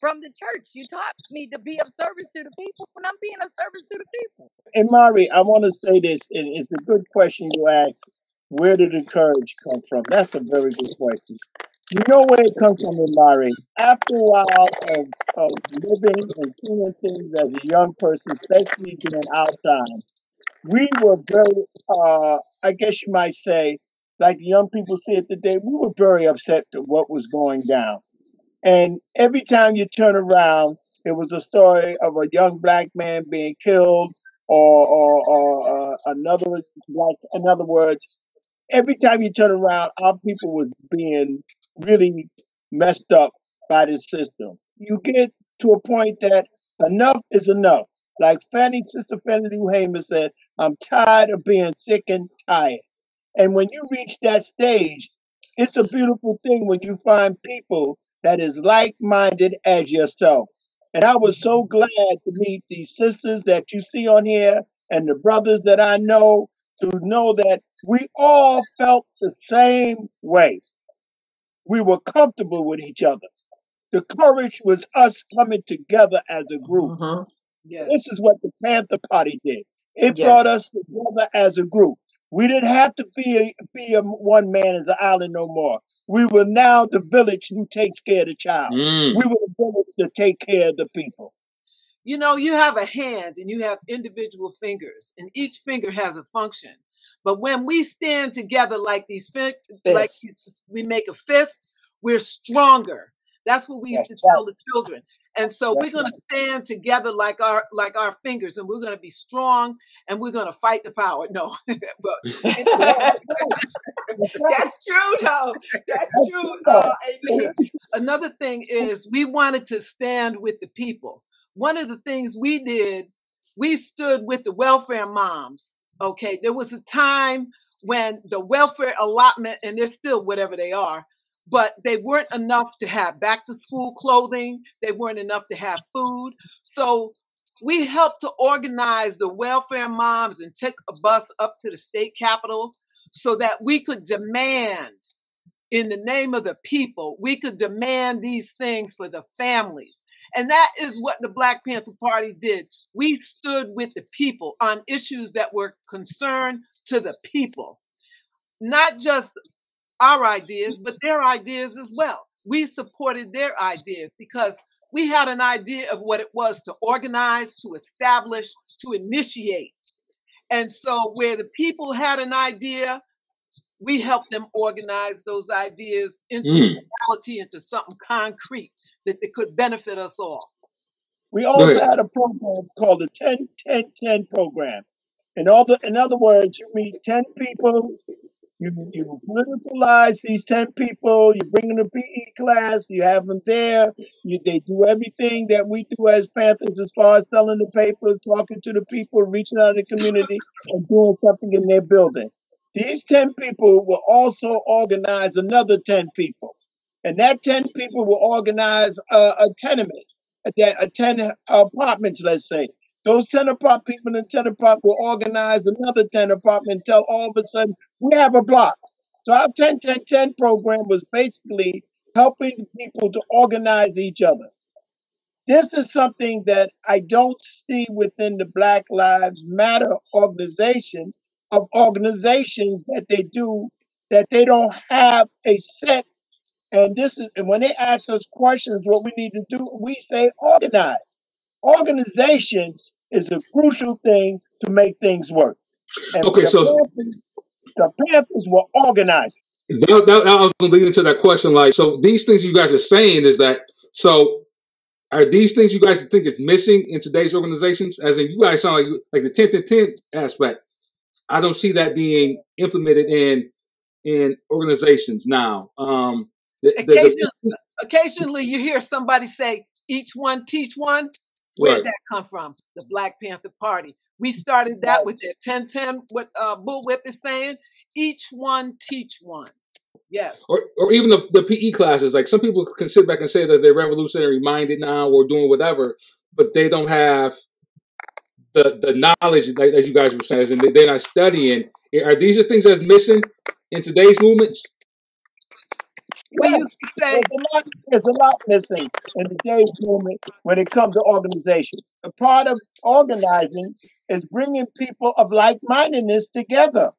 from the church. You taught me to be of service to the people, and I'm being of service to the people. And Mari, I want to say this, and it's a good question you asked. Where did the courage come from? That's a very good question. You know where it comes from, Mari. After a while of, of living and seeing things as a young person, especially during our time, we were very, uh, I guess you might say, like the young people see it today, we were very upset at what was going down. And every time you turn around, it was a story of a young black man being killed, or, or, or uh, another black. In other words, every time you turn around, our people was being really messed up by this system. You get to a point that enough is enough. Like Fannie, Sister Fannie Lou Hamer said, I'm tired of being sick and tired. And when you reach that stage, it's a beautiful thing when you find people that is like-minded as yourself. And I was so glad to meet these sisters that you see on here and the brothers that I know to know that we all felt the same way. We were comfortable with each other. The courage was us coming together as a group. Mhm. Yes. This is what the Panther Party did. It brought us together as a group. We didn't have to be a, be a one man as an island no more. We were now the village who takes care of the child. Mm. We were the village to take care of the people. You know, you have a hand and you have individual fingers, and each finger has a function. But when we stand together like these, fi- like we make a fist, we're stronger. That's what we used That's to right. tell the children. And so That's we're going right. to stand together like our like our fingers, and we're going to be strong, and we're going to fight the power. No, but That's true, though. That's true, uh, another thing is we wanted to stand with the people. One of the things we did, we stood with the welfare moms. Okay, there was a time when the welfare allotment, and they're still whatever they are, but they weren't enough to have back to school clothing. They weren't enough to have food. So we helped to organize the welfare moms and take a bus up to the state capitol so that we could demand in the name of the people, we could demand these things for the families. And that is what the Black Panther Party did. We stood with the people on issues that were concerned to the people, not just our ideas, but their ideas as well. We supported their ideas because we had an idea of what it was to organize, to establish, to initiate. And so, where the people had an idea, we helped them organize those ideas into Mm. reality, into something concrete that it could benefit us all. We also had a program called the 10 10 10 program. In other, in other words, you meet 10 people, you, you politicalize these 10 people, you bring them to PE class, you have them there, you, they do everything that we do as Panthers as far as selling the papers, talking to the people, reaching out to the community, and doing something in their building. These 10 people will also organize another 10 people. And that 10 people will organize a, a tenement, a, a 10 apartments, let's say. Those 10 apartment people in 10 apartments will organize another 10 apartments until all of a sudden we have a block. So our 10 10 10 program was basically helping people to organize each other. this is something that I don't see within the Black Lives Matter organization of organizations that they do that they don't have a set and this is and when they ask us questions what we need to do we say organize organization is a crucial thing to make things work and Okay, so the panthers were organized that, that, I was going to lead into that question. Like, so these things you guys are saying is that so are these things you guys think is missing in today's organizations? As in, you guys sound like like the ten to ten aspect. I don't see that being implemented in in organizations now. Um, the, the, the, Occasionally, occasionally you hear somebody say, each one teach one. Where right. did that come from? The Black Panther Party. We started that with their 1010, what uh, Bullwhip is saying. Each one teach one. Yes. or or even the, the PE classes. Like some people can sit back and say that they're revolutionary minded now or doing whatever, but they don't have the the knowledge like as you guys were saying, and they- they're not studying. Eh, are these the things that's missing in today's movements? We Yes, used to say, there's a lot. There's a lot missing in today's movement when it comes to organization. A part of organizing is bringing people of like-mindedness together.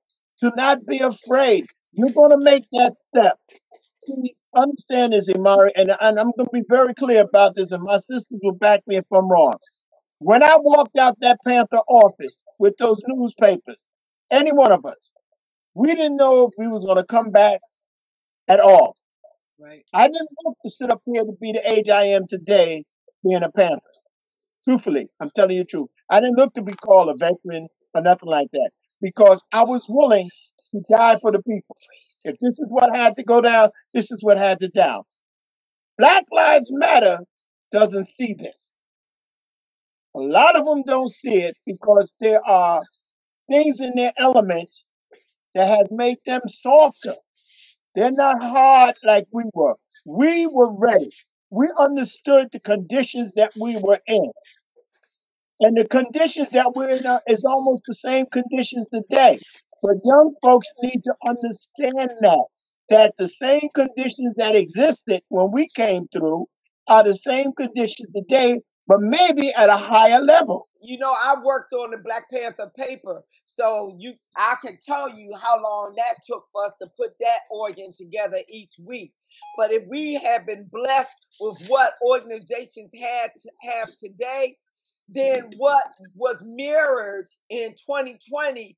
To not be afraid. You're going to make that step. See, understand this, Imari, and, and I'm going to be very clear about this, and my sisters will back me if I'm wrong. When I walked out that Panther office with those newspapers, any one of us, we didn't know if we was going to come back at all. right. I didn't look to sit up here to be the age I am today, being a Panther. Truthfully, I'm telling you the truth. I didn't look to be called a veteran or nothing like that because I was willing to die for the people. If this is what had to go down, this is what had to down. Black Lives Matter doesn't see this. A lot of them don't see it because there are things in their element that has made them softer. They're not hard like we were. We were ready. We understood the conditions that we were in. And the conditions that we're in is almost the same conditions today. But young folks need to understand that, that the same conditions that existed when we came through are the same conditions today, but maybe at a higher level. You know, I worked on the Black Panther paper, so you I can tell you how long that took for us to put that organ together each week. But if we had been blessed with what organizations had to have today, then what was mirrored in 2020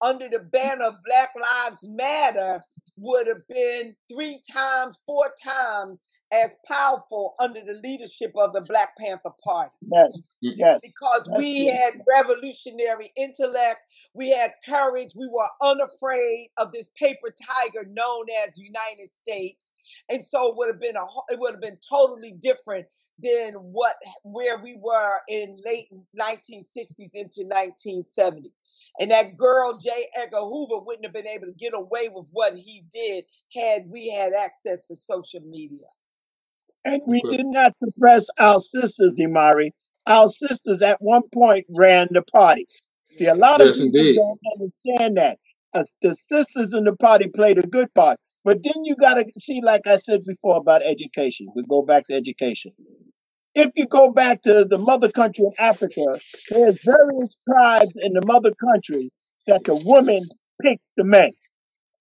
under the banner of Black Lives Matter would have been three times, four times as powerful under the leadership of the Black Panther Party. Yes, yes. because That's we had revolutionary intellect, we had courage, we were unafraid of this paper tiger known as United States, and so it would have been a it would have been totally different than what where we were in late 1960s into 1970. And that girl J. Edgar Hoover wouldn't have been able to get away with what he did had we had access to social media. And we did not suppress our sisters, Imari. Our sisters at one point ran the party. See, a lot of Yes, people indeed. don't understand that. Us- the sisters in the party played a good part. But then you got to see, like I said before about education, we go back to education. If you go back to the mother country in Africa, there's various tribes in the mother country that the women pick the men.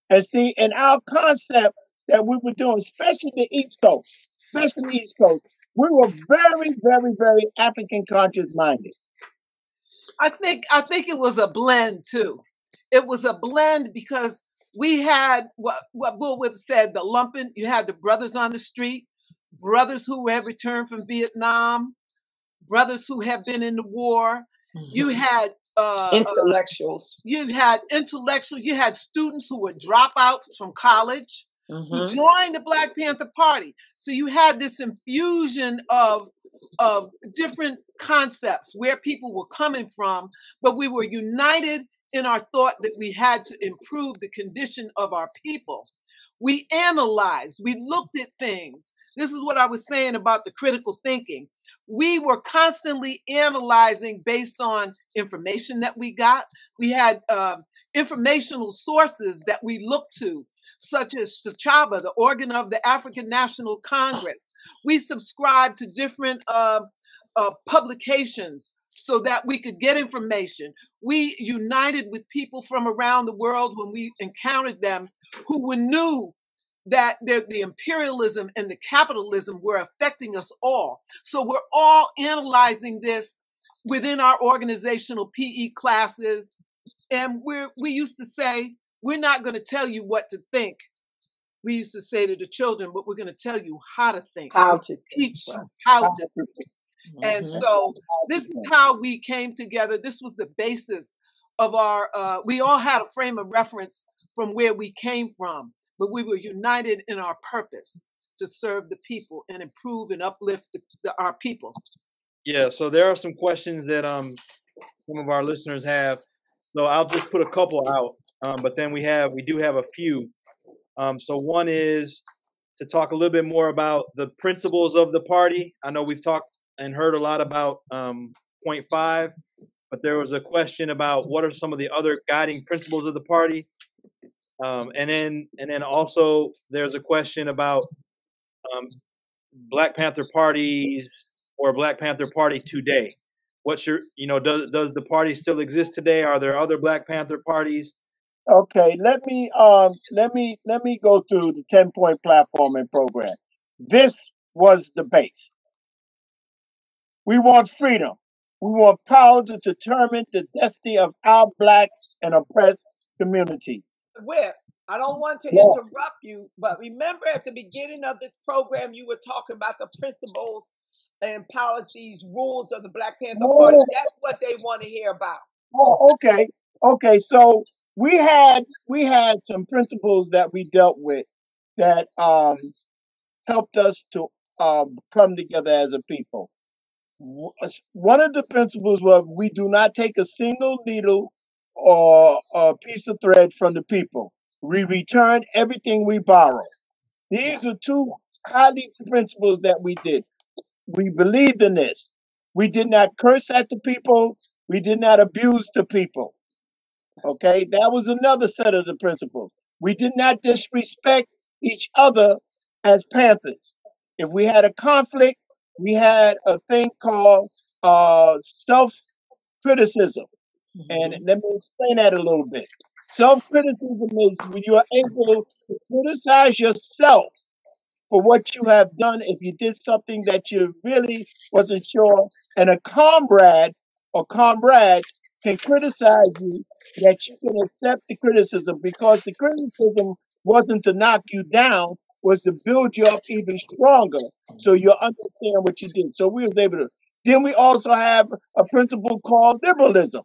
And see, in our concept that we were doing, especially the East Coast, especially the East Coast, we were very, very, very African conscious minded. I think I think it was a blend too. It was a blend because we had what what Bullwhip said, the lumping. You had the brothers on the street, brothers who had returned from Vietnam, brothers who had been in the war. You had uh, uh, Intellectuals. you had intellectuals. You had students who were dropouts from college who Mhm. joined the Black Panther Party. So you had this infusion of of different concepts where people were coming from, but we were united in our thought that we had to improve the condition of our people. We analyzed, we looked at things. This is what I was saying about the critical thinking. We were constantly analyzing based on information that we got. We had um, informational sources that we looked to, such as Sechaba, the organ of the African National Congress. We subscribed to different uh, uh, publications so that we could get information. We united with people from around the world when we encountered them who knew that the, the imperialism and the capitalism were affecting us all. So we're all analyzing this within our organizational PE classes. And we're, we used to say, we're not going to tell you what to think. We used to say to the children, but we're going to tell you how to think. How to teach you how to think. And Mhm. so this is how we came together. This was the basis of our, uh, we all had a frame of reference from where we came from, but we were united in our purpose to serve the people and improve and uplift the, the, our people. Yeah, so there are some questions that um some of our listeners have. So I'll just put a couple out. Um, but then we have we do have a few. Um, so one is to talk a little bit more about the principles of the party. I know we've talked and heard a lot about um, point five, but there was a question about what are some of the other guiding principles of the party. Um, and then and then also there's a question about um, Black Panther parties or Black Panther Party today. What's your you know does does the party still exist today? Are there other Black Panther parties? Okay, let me um let me let me go through the 10 point platform and program. This was the base. We want freedom. We want power to determine the destiny of our black and oppressed community. Whip, I don't want to Yeah. interrupt you, but remember at the beginning of this program, you were talking about the principles and policies, rules of the Black Panther Party. That's what they want to hear about. oh, okay. Okay, so we had we had some principles that we dealt with that um helped us to um come together as a people. One of the principles was we do not take a single needle or a piece of thread from the people. We return everything we borrow. These are two highly principles that we did. We believed in this. We did not curse at the people. We did not abuse the people. Okay, that was another set of the principles. We did not disrespect each other as Panthers. If we had a conflict, we had a thing called uh, self criticism. And let me explain that a little bit. Self criticism is when you are able to criticize yourself for what you have done if you did something that you really wasn't sure, and a comrade or comrade can criticize you that you can accept the criticism because the criticism wasn't to knock you down, was to build you up even stronger so you understand what you did. So we was able to. Then we also have a principle called liberalism.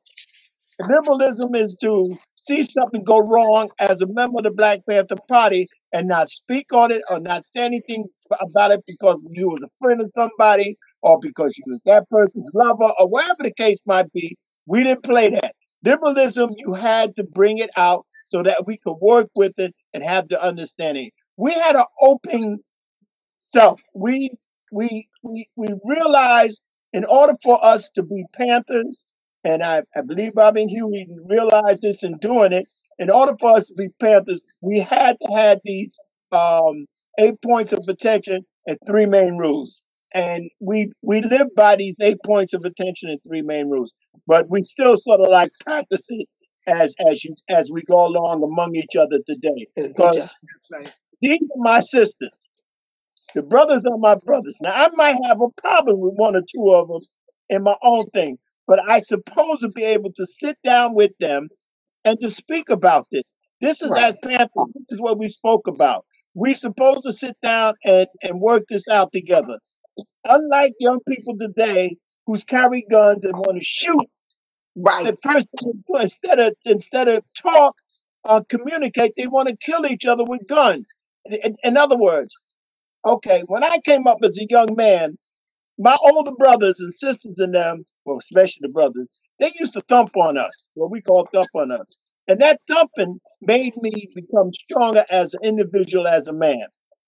Liberalism is to see something go wrong as a member of the Black Panther Party and not speak on it or not say anything about it because you was a friend of somebody or because you was that person's lover or whatever the case might be. We didn't play that. Liberalism, you had to bring it out so that we could work with it and have the understanding. We had an open self. We we we we realized in order for us to be Panthers, and I, I believe Bobby and Huey realized this in doing it, in order for us to be Panthers, we had to have these um, eight points of attention and three main rules. And we we live by these eight points of attention and three main rules. But we still sort of like practice it as as you as we go along among each other today. Did a good Because. These are my sisters. The brothers are my brothers. Now I might have a problem with one or two of them in my own thing, but I suppose to be able to sit down with them and to speak about this. This is Right. as Panthers. This is what we spoke about. We're supposed to sit down and, and work this out together. Unlike young people today who's carry guns and want to shoot Right. the person instead of instead of talk uh, communicate they want to kill each other with guns in, in- other words okay when i came up as a young man my older brothers and sisters and them well especially the brothers they used to thump on us what we call thump on us. And that thumping made me become stronger as an individual as a man.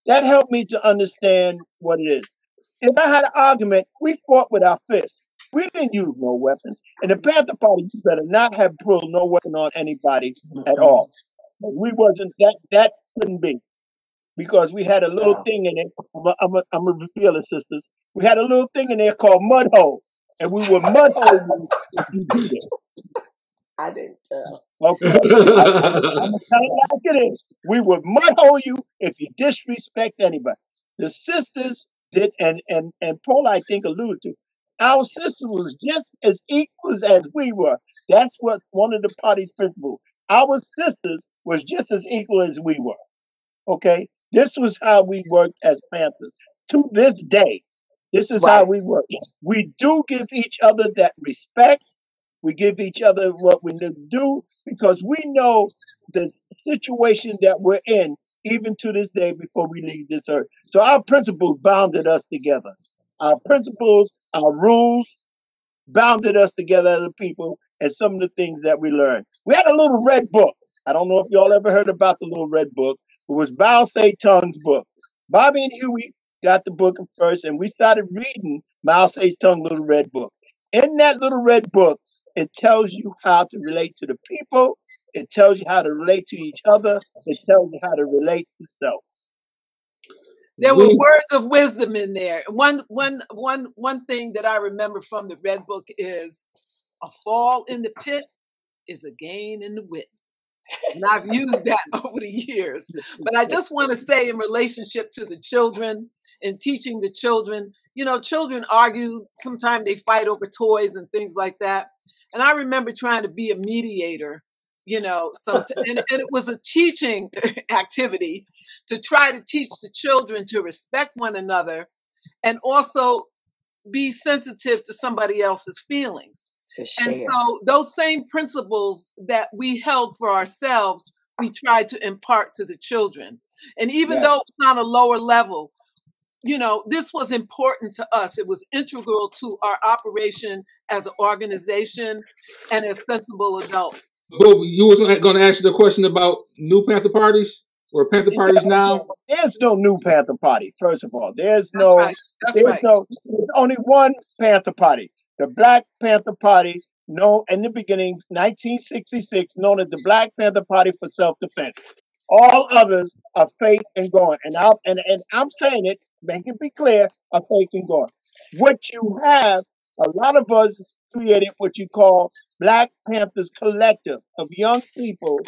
That helped me to understand what it is. If i had an argument we fought with our fists. We didn't use no weapons. And the Panther Party, you better not have pulled no weapon on anybody at all. We wasn't that that couldn't be because we had a little thing in it. I'm a, I'm I'm reveal it, sisters. We had a little thing in there called mud hole, and we would mud hole you if you did it. I didn't tell. Okay, I'm, gonna tell it like it is. We would mud hole you if you disrespect anybody. The sisters did, and and and Paul, I think, alluded to. Our sister was just as equal as we were. That's what one of the party's principles. Our sisters was just as equal as we were. Okay, this was how we worked as Panthers. To this day, this is how we work. We do give each other that respect. We give each other what we need to do because we know the situation that we're in, even to this day before we leave this earth. So our principles bounded us together. Our principles, our rules bounded us together as a people, and some of the things that we learned. We had a little red book. I don't know if y'all ever heard about the little red book. It was Mao Tse-tung's book. Bobby and Huey got the book first, and we started reading Mao Tse-tung Little Red Book. In that little red book, it tells you how to relate to the people. It tells you how to relate to each other. It tells you how to relate to self. There were words of wisdom in there. One, one, one, one thing that I remember from the Red Book is a fall in the pit is a gain in the wit. And I've used that over the years. But I just want to say, in relationship to the children and teaching the children, you know, children argue, sometimes they fight over toys and things like that. And I remember trying to be a mediator, you know, some, and, and it was a teaching activity to try to teach the children to respect one another and also be sensitive to somebody else's feelings. To And so those same principles that we held for ourselves, we tried to impart to the children. And even Yes. though it's on a lower level, you know, this was important to us. It was integral to our operation as an organization and as sensible adults. But you was going to ask the question about new Panther parties or Panther parties now. There's no new Panther Party, first of all. There's That's no right. That's There's right. no there's only one Panther Party, the Black Panther Party, known in the beginning, 1966, known as the Black Panther Party for Self-Defense. All others are fake and gone. And I'm and, and I'm saying it, make it be clear, are fake and gone. What you have, a lot of us created what you call Black Panthers Collective of young people.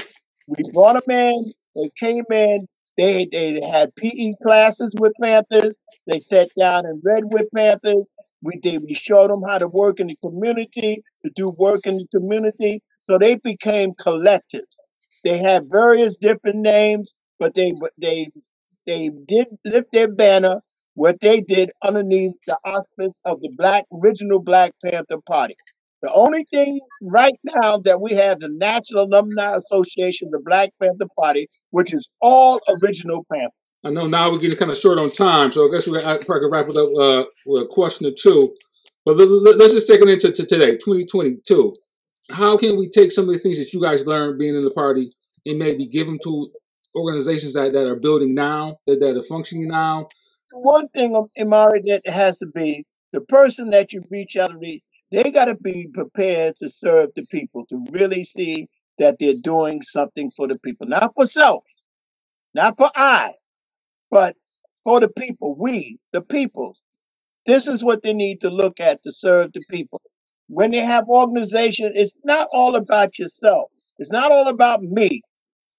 We brought them in, they came in, they they had PE classes with Panthers. They sat down and read with Panthers. We did. We showed them how to work in the community, to do work in the community. So they became collectives. They had various different names, but they they they did lift their banner. What they did underneath the auspice of the Black original Black Panther Party. The only thing right now that we have the National Alumni Association, the Black Panther Party, which is all original Panther. I know now we're getting kind of short on time, so I guess we I probably wrap it up uh, with a question or two. But let, let's just take it into to today, 2022. How can we take some of the things that you guys learned being in the party and maybe give them to organizations that, that are building now, that, that are functioning now? one thing, um, Imari, that has to be the person that you reach out to, reach, they got to be prepared to serve the people, to really see that they're doing something for the people, not for self, not for I, but for the people, we, the people. This is what they need to look at to serve the people. When they have organization, it's not all about yourself. It's not all about me.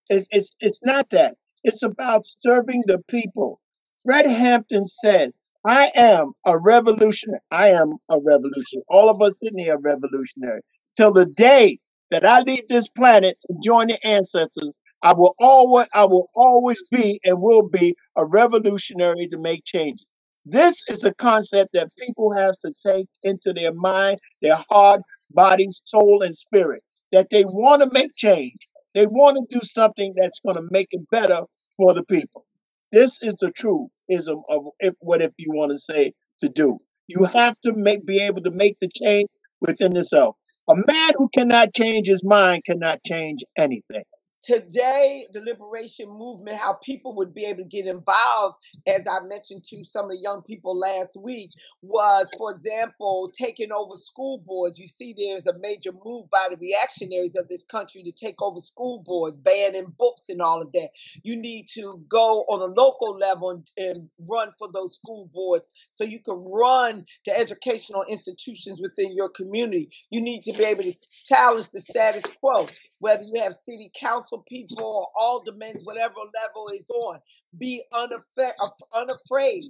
It's, it's, it's not that. It's about serving the people. Fred Hampton said, I am a revolutionary. I am a revolutionary. All of us in here are revolutionary. Till the day that I leave this planet and join the ancestors, I will always, I will always be and will be a revolutionary to make changes. This is a concept that people have to take into their mind, their heart, body, soul, and spirit. That they want to make change. They want to do something that's going to make it better for the people. This is the true ism of if, what if you want to say to do. You have to make be able to make the change within yourself. A man who cannot change his mind cannot change anything. Today the liberation movement how people would be able to get involved as i mentioned to some of the young people last week was for example taking over school boards. You see there's a major move by the reactionaries of this country to take over school boards banning books and all of that. You need to go on a local level and, and run for those school boards so you can run the educational institutions within your community. You need to be able to challenge the status quo whether you have city council people or aldermen, whatever level is on. Be unafraid, unafraid.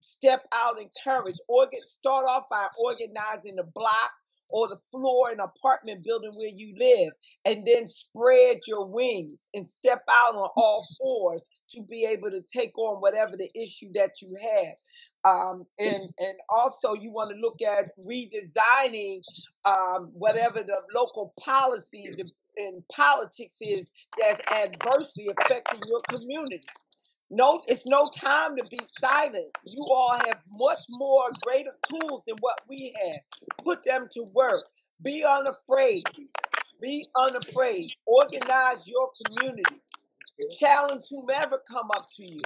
Step out in courage. Or get start off by organizing the block or the floor in an apartment building where you live, and then spread your wings and step out on all fours to be able to take on whatever the issue that you have. Um, and and also you want to look at redesigning um, whatever the local policies in politics is that's adversely affecting your community. No, it's no time to be silent. You all have much more greater tools than what we have. Put them to work. Be unafraid. Be unafraid. Organize your community. Challenge whomever come up to you.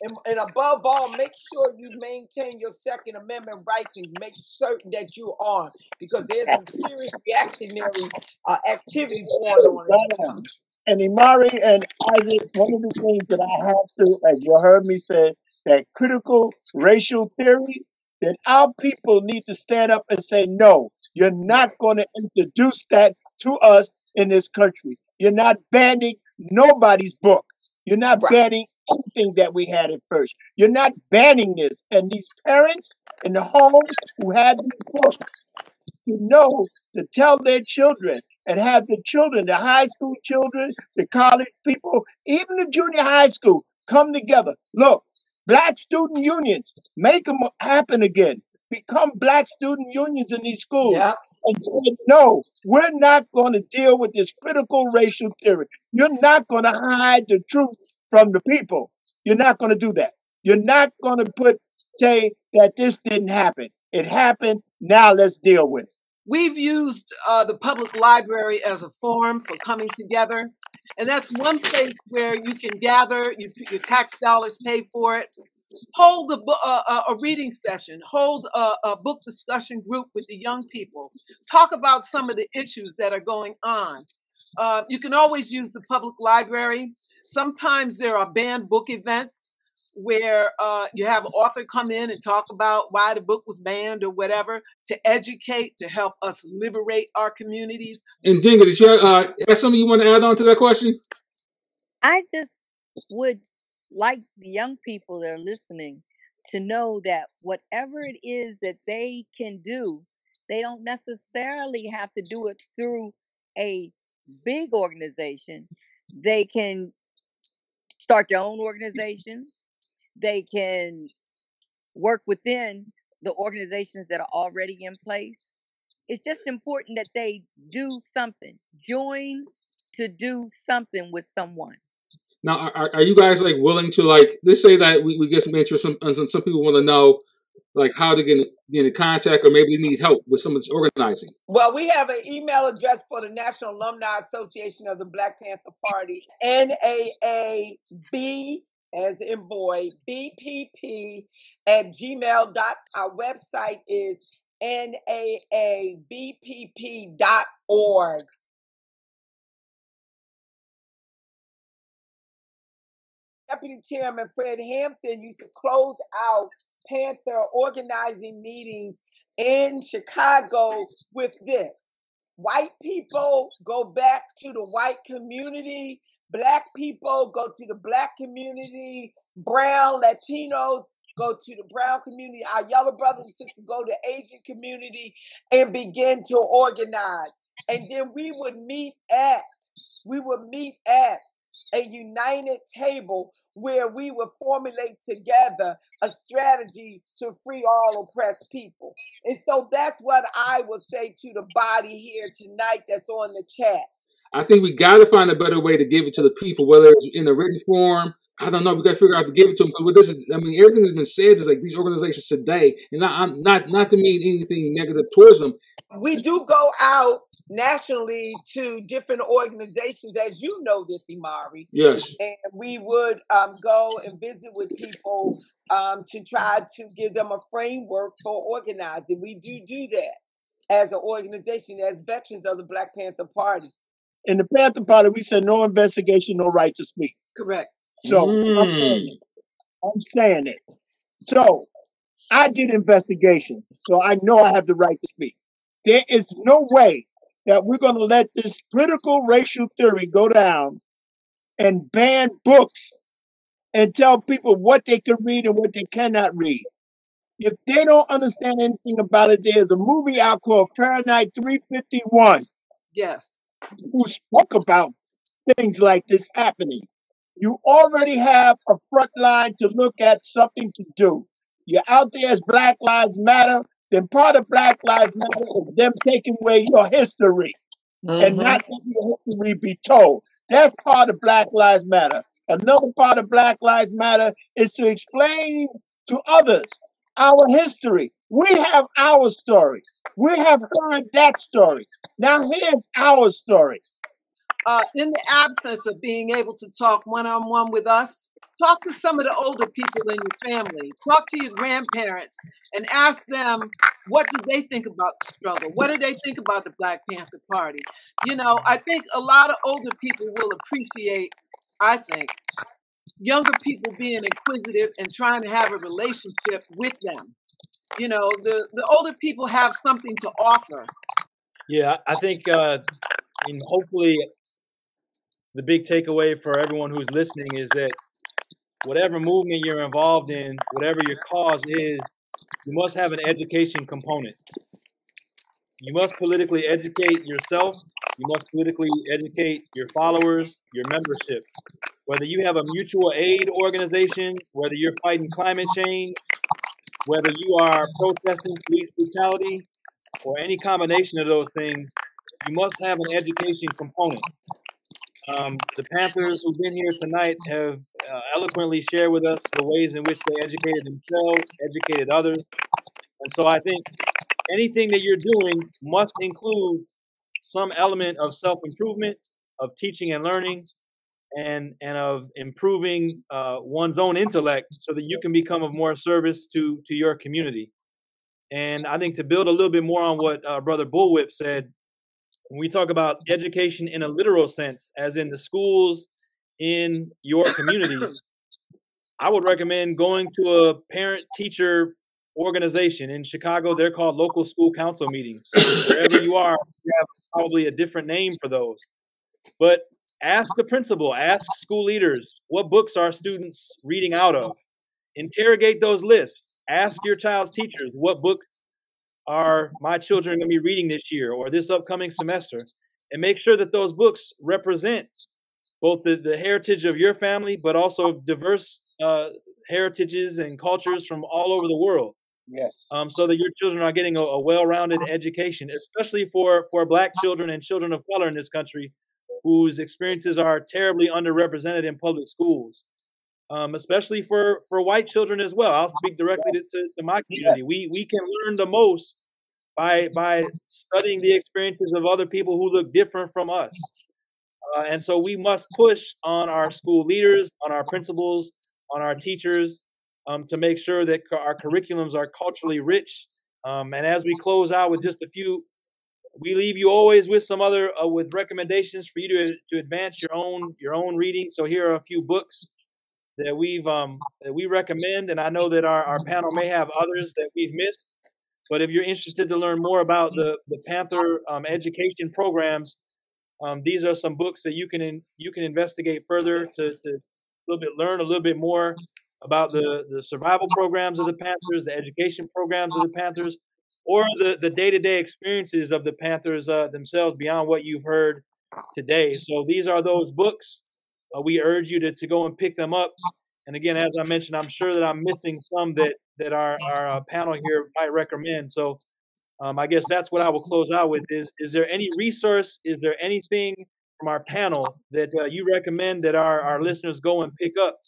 And, and above all, make sure you maintain your Second Amendment rights and make certain that you are, because there's some serious reactionary uh, activities going on in this country. And Imari and Isaac, one of the things that I have to, as you heard me say, that critical racial theory, that our people need to stand up and say, no, you're not going to introduce that to us in this country. You're not banning nobody's book. You're not Right. banning anything that we had at first. You're not banning this. And these parents in the homes who had these books, you know, to tell their children and have the children, the high school children, the college people, even the junior high school, come together. Look, black student unions, make them happen again. Become black student unions in these schools Yeah. and say, no, we're not going to deal with this critical racial theory. You're not going to hide the truth from the people. You're not going to do that. You're not going to put say that this didn't happen. It happened. Now let's deal with it. We've used uh, the public library as a forum for coming together, and that's one place where you can gather. You, your tax dollars pay for it. Hold a, uh, uh, a reading session. Hold a, a book discussion group with the young people. Talk about some of the issues that are going on. Uh, you can always use the public library. Sometimes there are banned book events where uh, you have an author come in and talk about why the book was banned or whatever to educate, to help us liberate our communities. And Njinga, did you uh, have something you want to add on to that question? I just would like the young people that are listening to know that whatever it is that they can do, they don't necessarily have to do it through a big organization. They can start their own organizations. They can work within the organizations that are already in place. It's just important that they do something, join to do something with someone. Now, are, are you guys like willing to like? Let's say that we, we get some interest. Some some, some people want to know like how to get in, get in contact, or maybe they need help with some of this organizing. Well, we have an email address for the National Alumni Association of the Black Panther Party, NAAB, as in boy, BPP at gmail dot. Our website is naabpp.org. Deputy Chairman Fred Hampton used to close out Panther organizing meetings in Chicago with this. White people go back to the white community. Black people go to the black community. Brown, Latinos go to the brown community. Our yellow brothers and sisters go to Asian community and begin to organize. And then we would meet at, we would meet at a united table where we would formulate together a strategy to free all oppressed people. And so that's what I will say to the body here tonight that's on the chat. I think we got to find a better way to give it to the people, whether it's in a written form. I don't know. We got to figure out to give it to them. But this is, I mean, everything that's been said is like these organizations today, and not, I'm not not to mean anything negative towards them. We do go out nationally to different organizations, as you know this, Imari. Yes. And we would um, go and visit with people um, to try to give them a framework for organizing. We do do that as an organization, as veterans of the Black Panther Party. In the Panther Party, we said no investigation, no right to speak. Correct. So I'm saying Mm. it. I'm saying it. So I did investigation, so I know I have the right to speak. There is no way that we're going to let this critical racial theory go down and ban books and tell people what they can read and what they cannot read. If they don't understand anything about it, there's a movie out called Fahrenheit 351 Yes. who spoke about things like this happening. You already have a front line to look at something to do. You're out there as Black Lives Matter, then part of Black Lives Matter is them taking away your history and Mhm. not letting your history be told. That's part of Black Lives Matter. Another part of Black Lives Matter is to explain to others our history. We have our story. We have heard that story. Now here's our story. Uh, in the absence of being able to talk one on one with us, talk to some of the older people in your family. Talk to your grandparents and ask them what do they think about the struggle? What do they think about the Black Panther Party? You know, I think a lot of older people will appreciate, I think, younger people being inquisitive and trying to have a relationship with them. You know, the, the older people have something to offer. Yeah, I think, uh, and hopefully, the big takeaway for everyone who's listening is that whatever movement you're involved in, whatever your cause is, you must have an education component. You must politically educate yourself. You must politically educate your followers, your membership. Whether you have a mutual aid organization, whether you're fighting climate change, whether you are protesting police brutality, or any combination of those things, you must have an education component. Um, the Panthers who've been here tonight have uh, eloquently shared with us the ways in which they educated themselves, educated others. And so I think anything that you're doing must include some element of self improvement, of teaching and learning, and, and of improving uh, one's own intellect so that you can become of more service to, to your community. And I think to build a little bit more on what uh, Brother Bullwhip said, when we talk about education in a literal sense, as in the schools in your communities, I would recommend going to a parent teacher organization. In Chicago, they're called local school council meetings. Wherever you are, you have probably a different name for those. But ask the principal, ask school leaders, what books are students reading out of? Interrogate those lists. Ask your child's teachers, what books are my children going to be reading this year or this upcoming semester? And make sure that those books represent both the, the heritage of your family, but also diverse uh, heritages and cultures from all over the world Yes. um, so that your children are getting a, a well-rounded education, especially for for Black children and children of color in this country, whose experiences are terribly underrepresented in public schools. Um, especially for for white children as well. I'll speak directly to, to, to my community. We we can learn the most by by studying the experiences of other people who look different from us. Uh, and so we must push on our school leaders, on our principals, on our teachers, um, to make sure that our curriculums are culturally rich. Um, and as we close out with just a few, we leave you always with some other uh, with recommendations for you to to advance your own your own reading. So here are a few books that we've um, that we recommend, and I know that our, our panel may have others that we've missed. But if you're interested to learn more about the the Panther um, education programs, um, these are some books that you can in, you can investigate further to, to a little bit learn a little bit more about the, the survival programs of the Panthers, the education programs of the Panthers, or the, the day-to-day experiences of the Panthers uh, themselves beyond what you've heard today. So these are those books. Uh, we urge you to, to go and pick them up. And again, as I mentioned, I'm sure that I'm missing some that that our, our uh, panel here might recommend. So um, I guess that's what I will close out with. Is is there any resource? Is there anything from our panel that uh, you recommend that our, our listeners go and pick up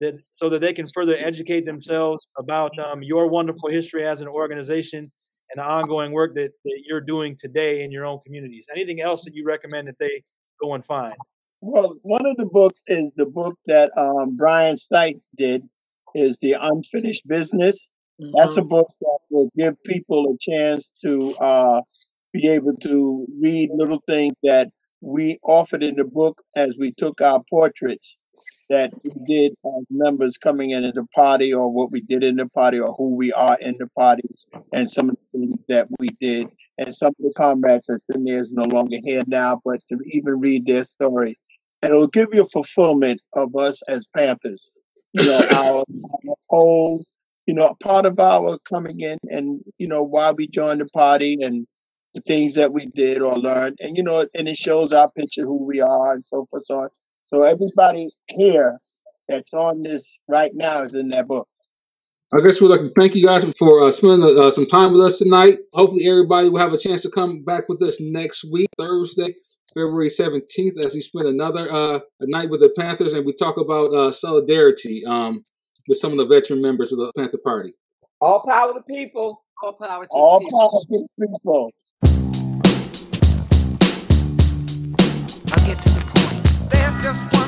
that so that they can further educate themselves about um, your wonderful history as an organization and the ongoing work that, that you're doing today in your own communities. Anything else that you recommend that they go and find? Well, one of the books is the book that um, Brian Sykes did, is the Unfinished Business. That's a Mhm. book that will give people a chance to uh, be able to read little things that we offered in the book as we took our portraits that we did as members coming into the party or what we did in the party or who we are in the party and some of the things that we did. And some of the comrades that's in there is no longer here now, but to even read their story. And it'll give you a fulfillment of us as Panthers. You know, our, our whole, you know, part of our coming in and, you know, why we joined the party and the things that we did or learned. And, you know, and it shows our picture, who we are and so forth. So, on. so everybody here that's on this right now is in that book. I guess we'd like to thank you guys for uh, spending uh, some time with us tonight. Hopefully, everybody will have a chance to come back with us next week, Thursday, February 17th as we spend another uh, a night with the Panthers and we talk about uh, solidarity um, with some of the veteran members of the Panther Party. All power to people. All power to All people. power to people. I'll get to the point. There's just one.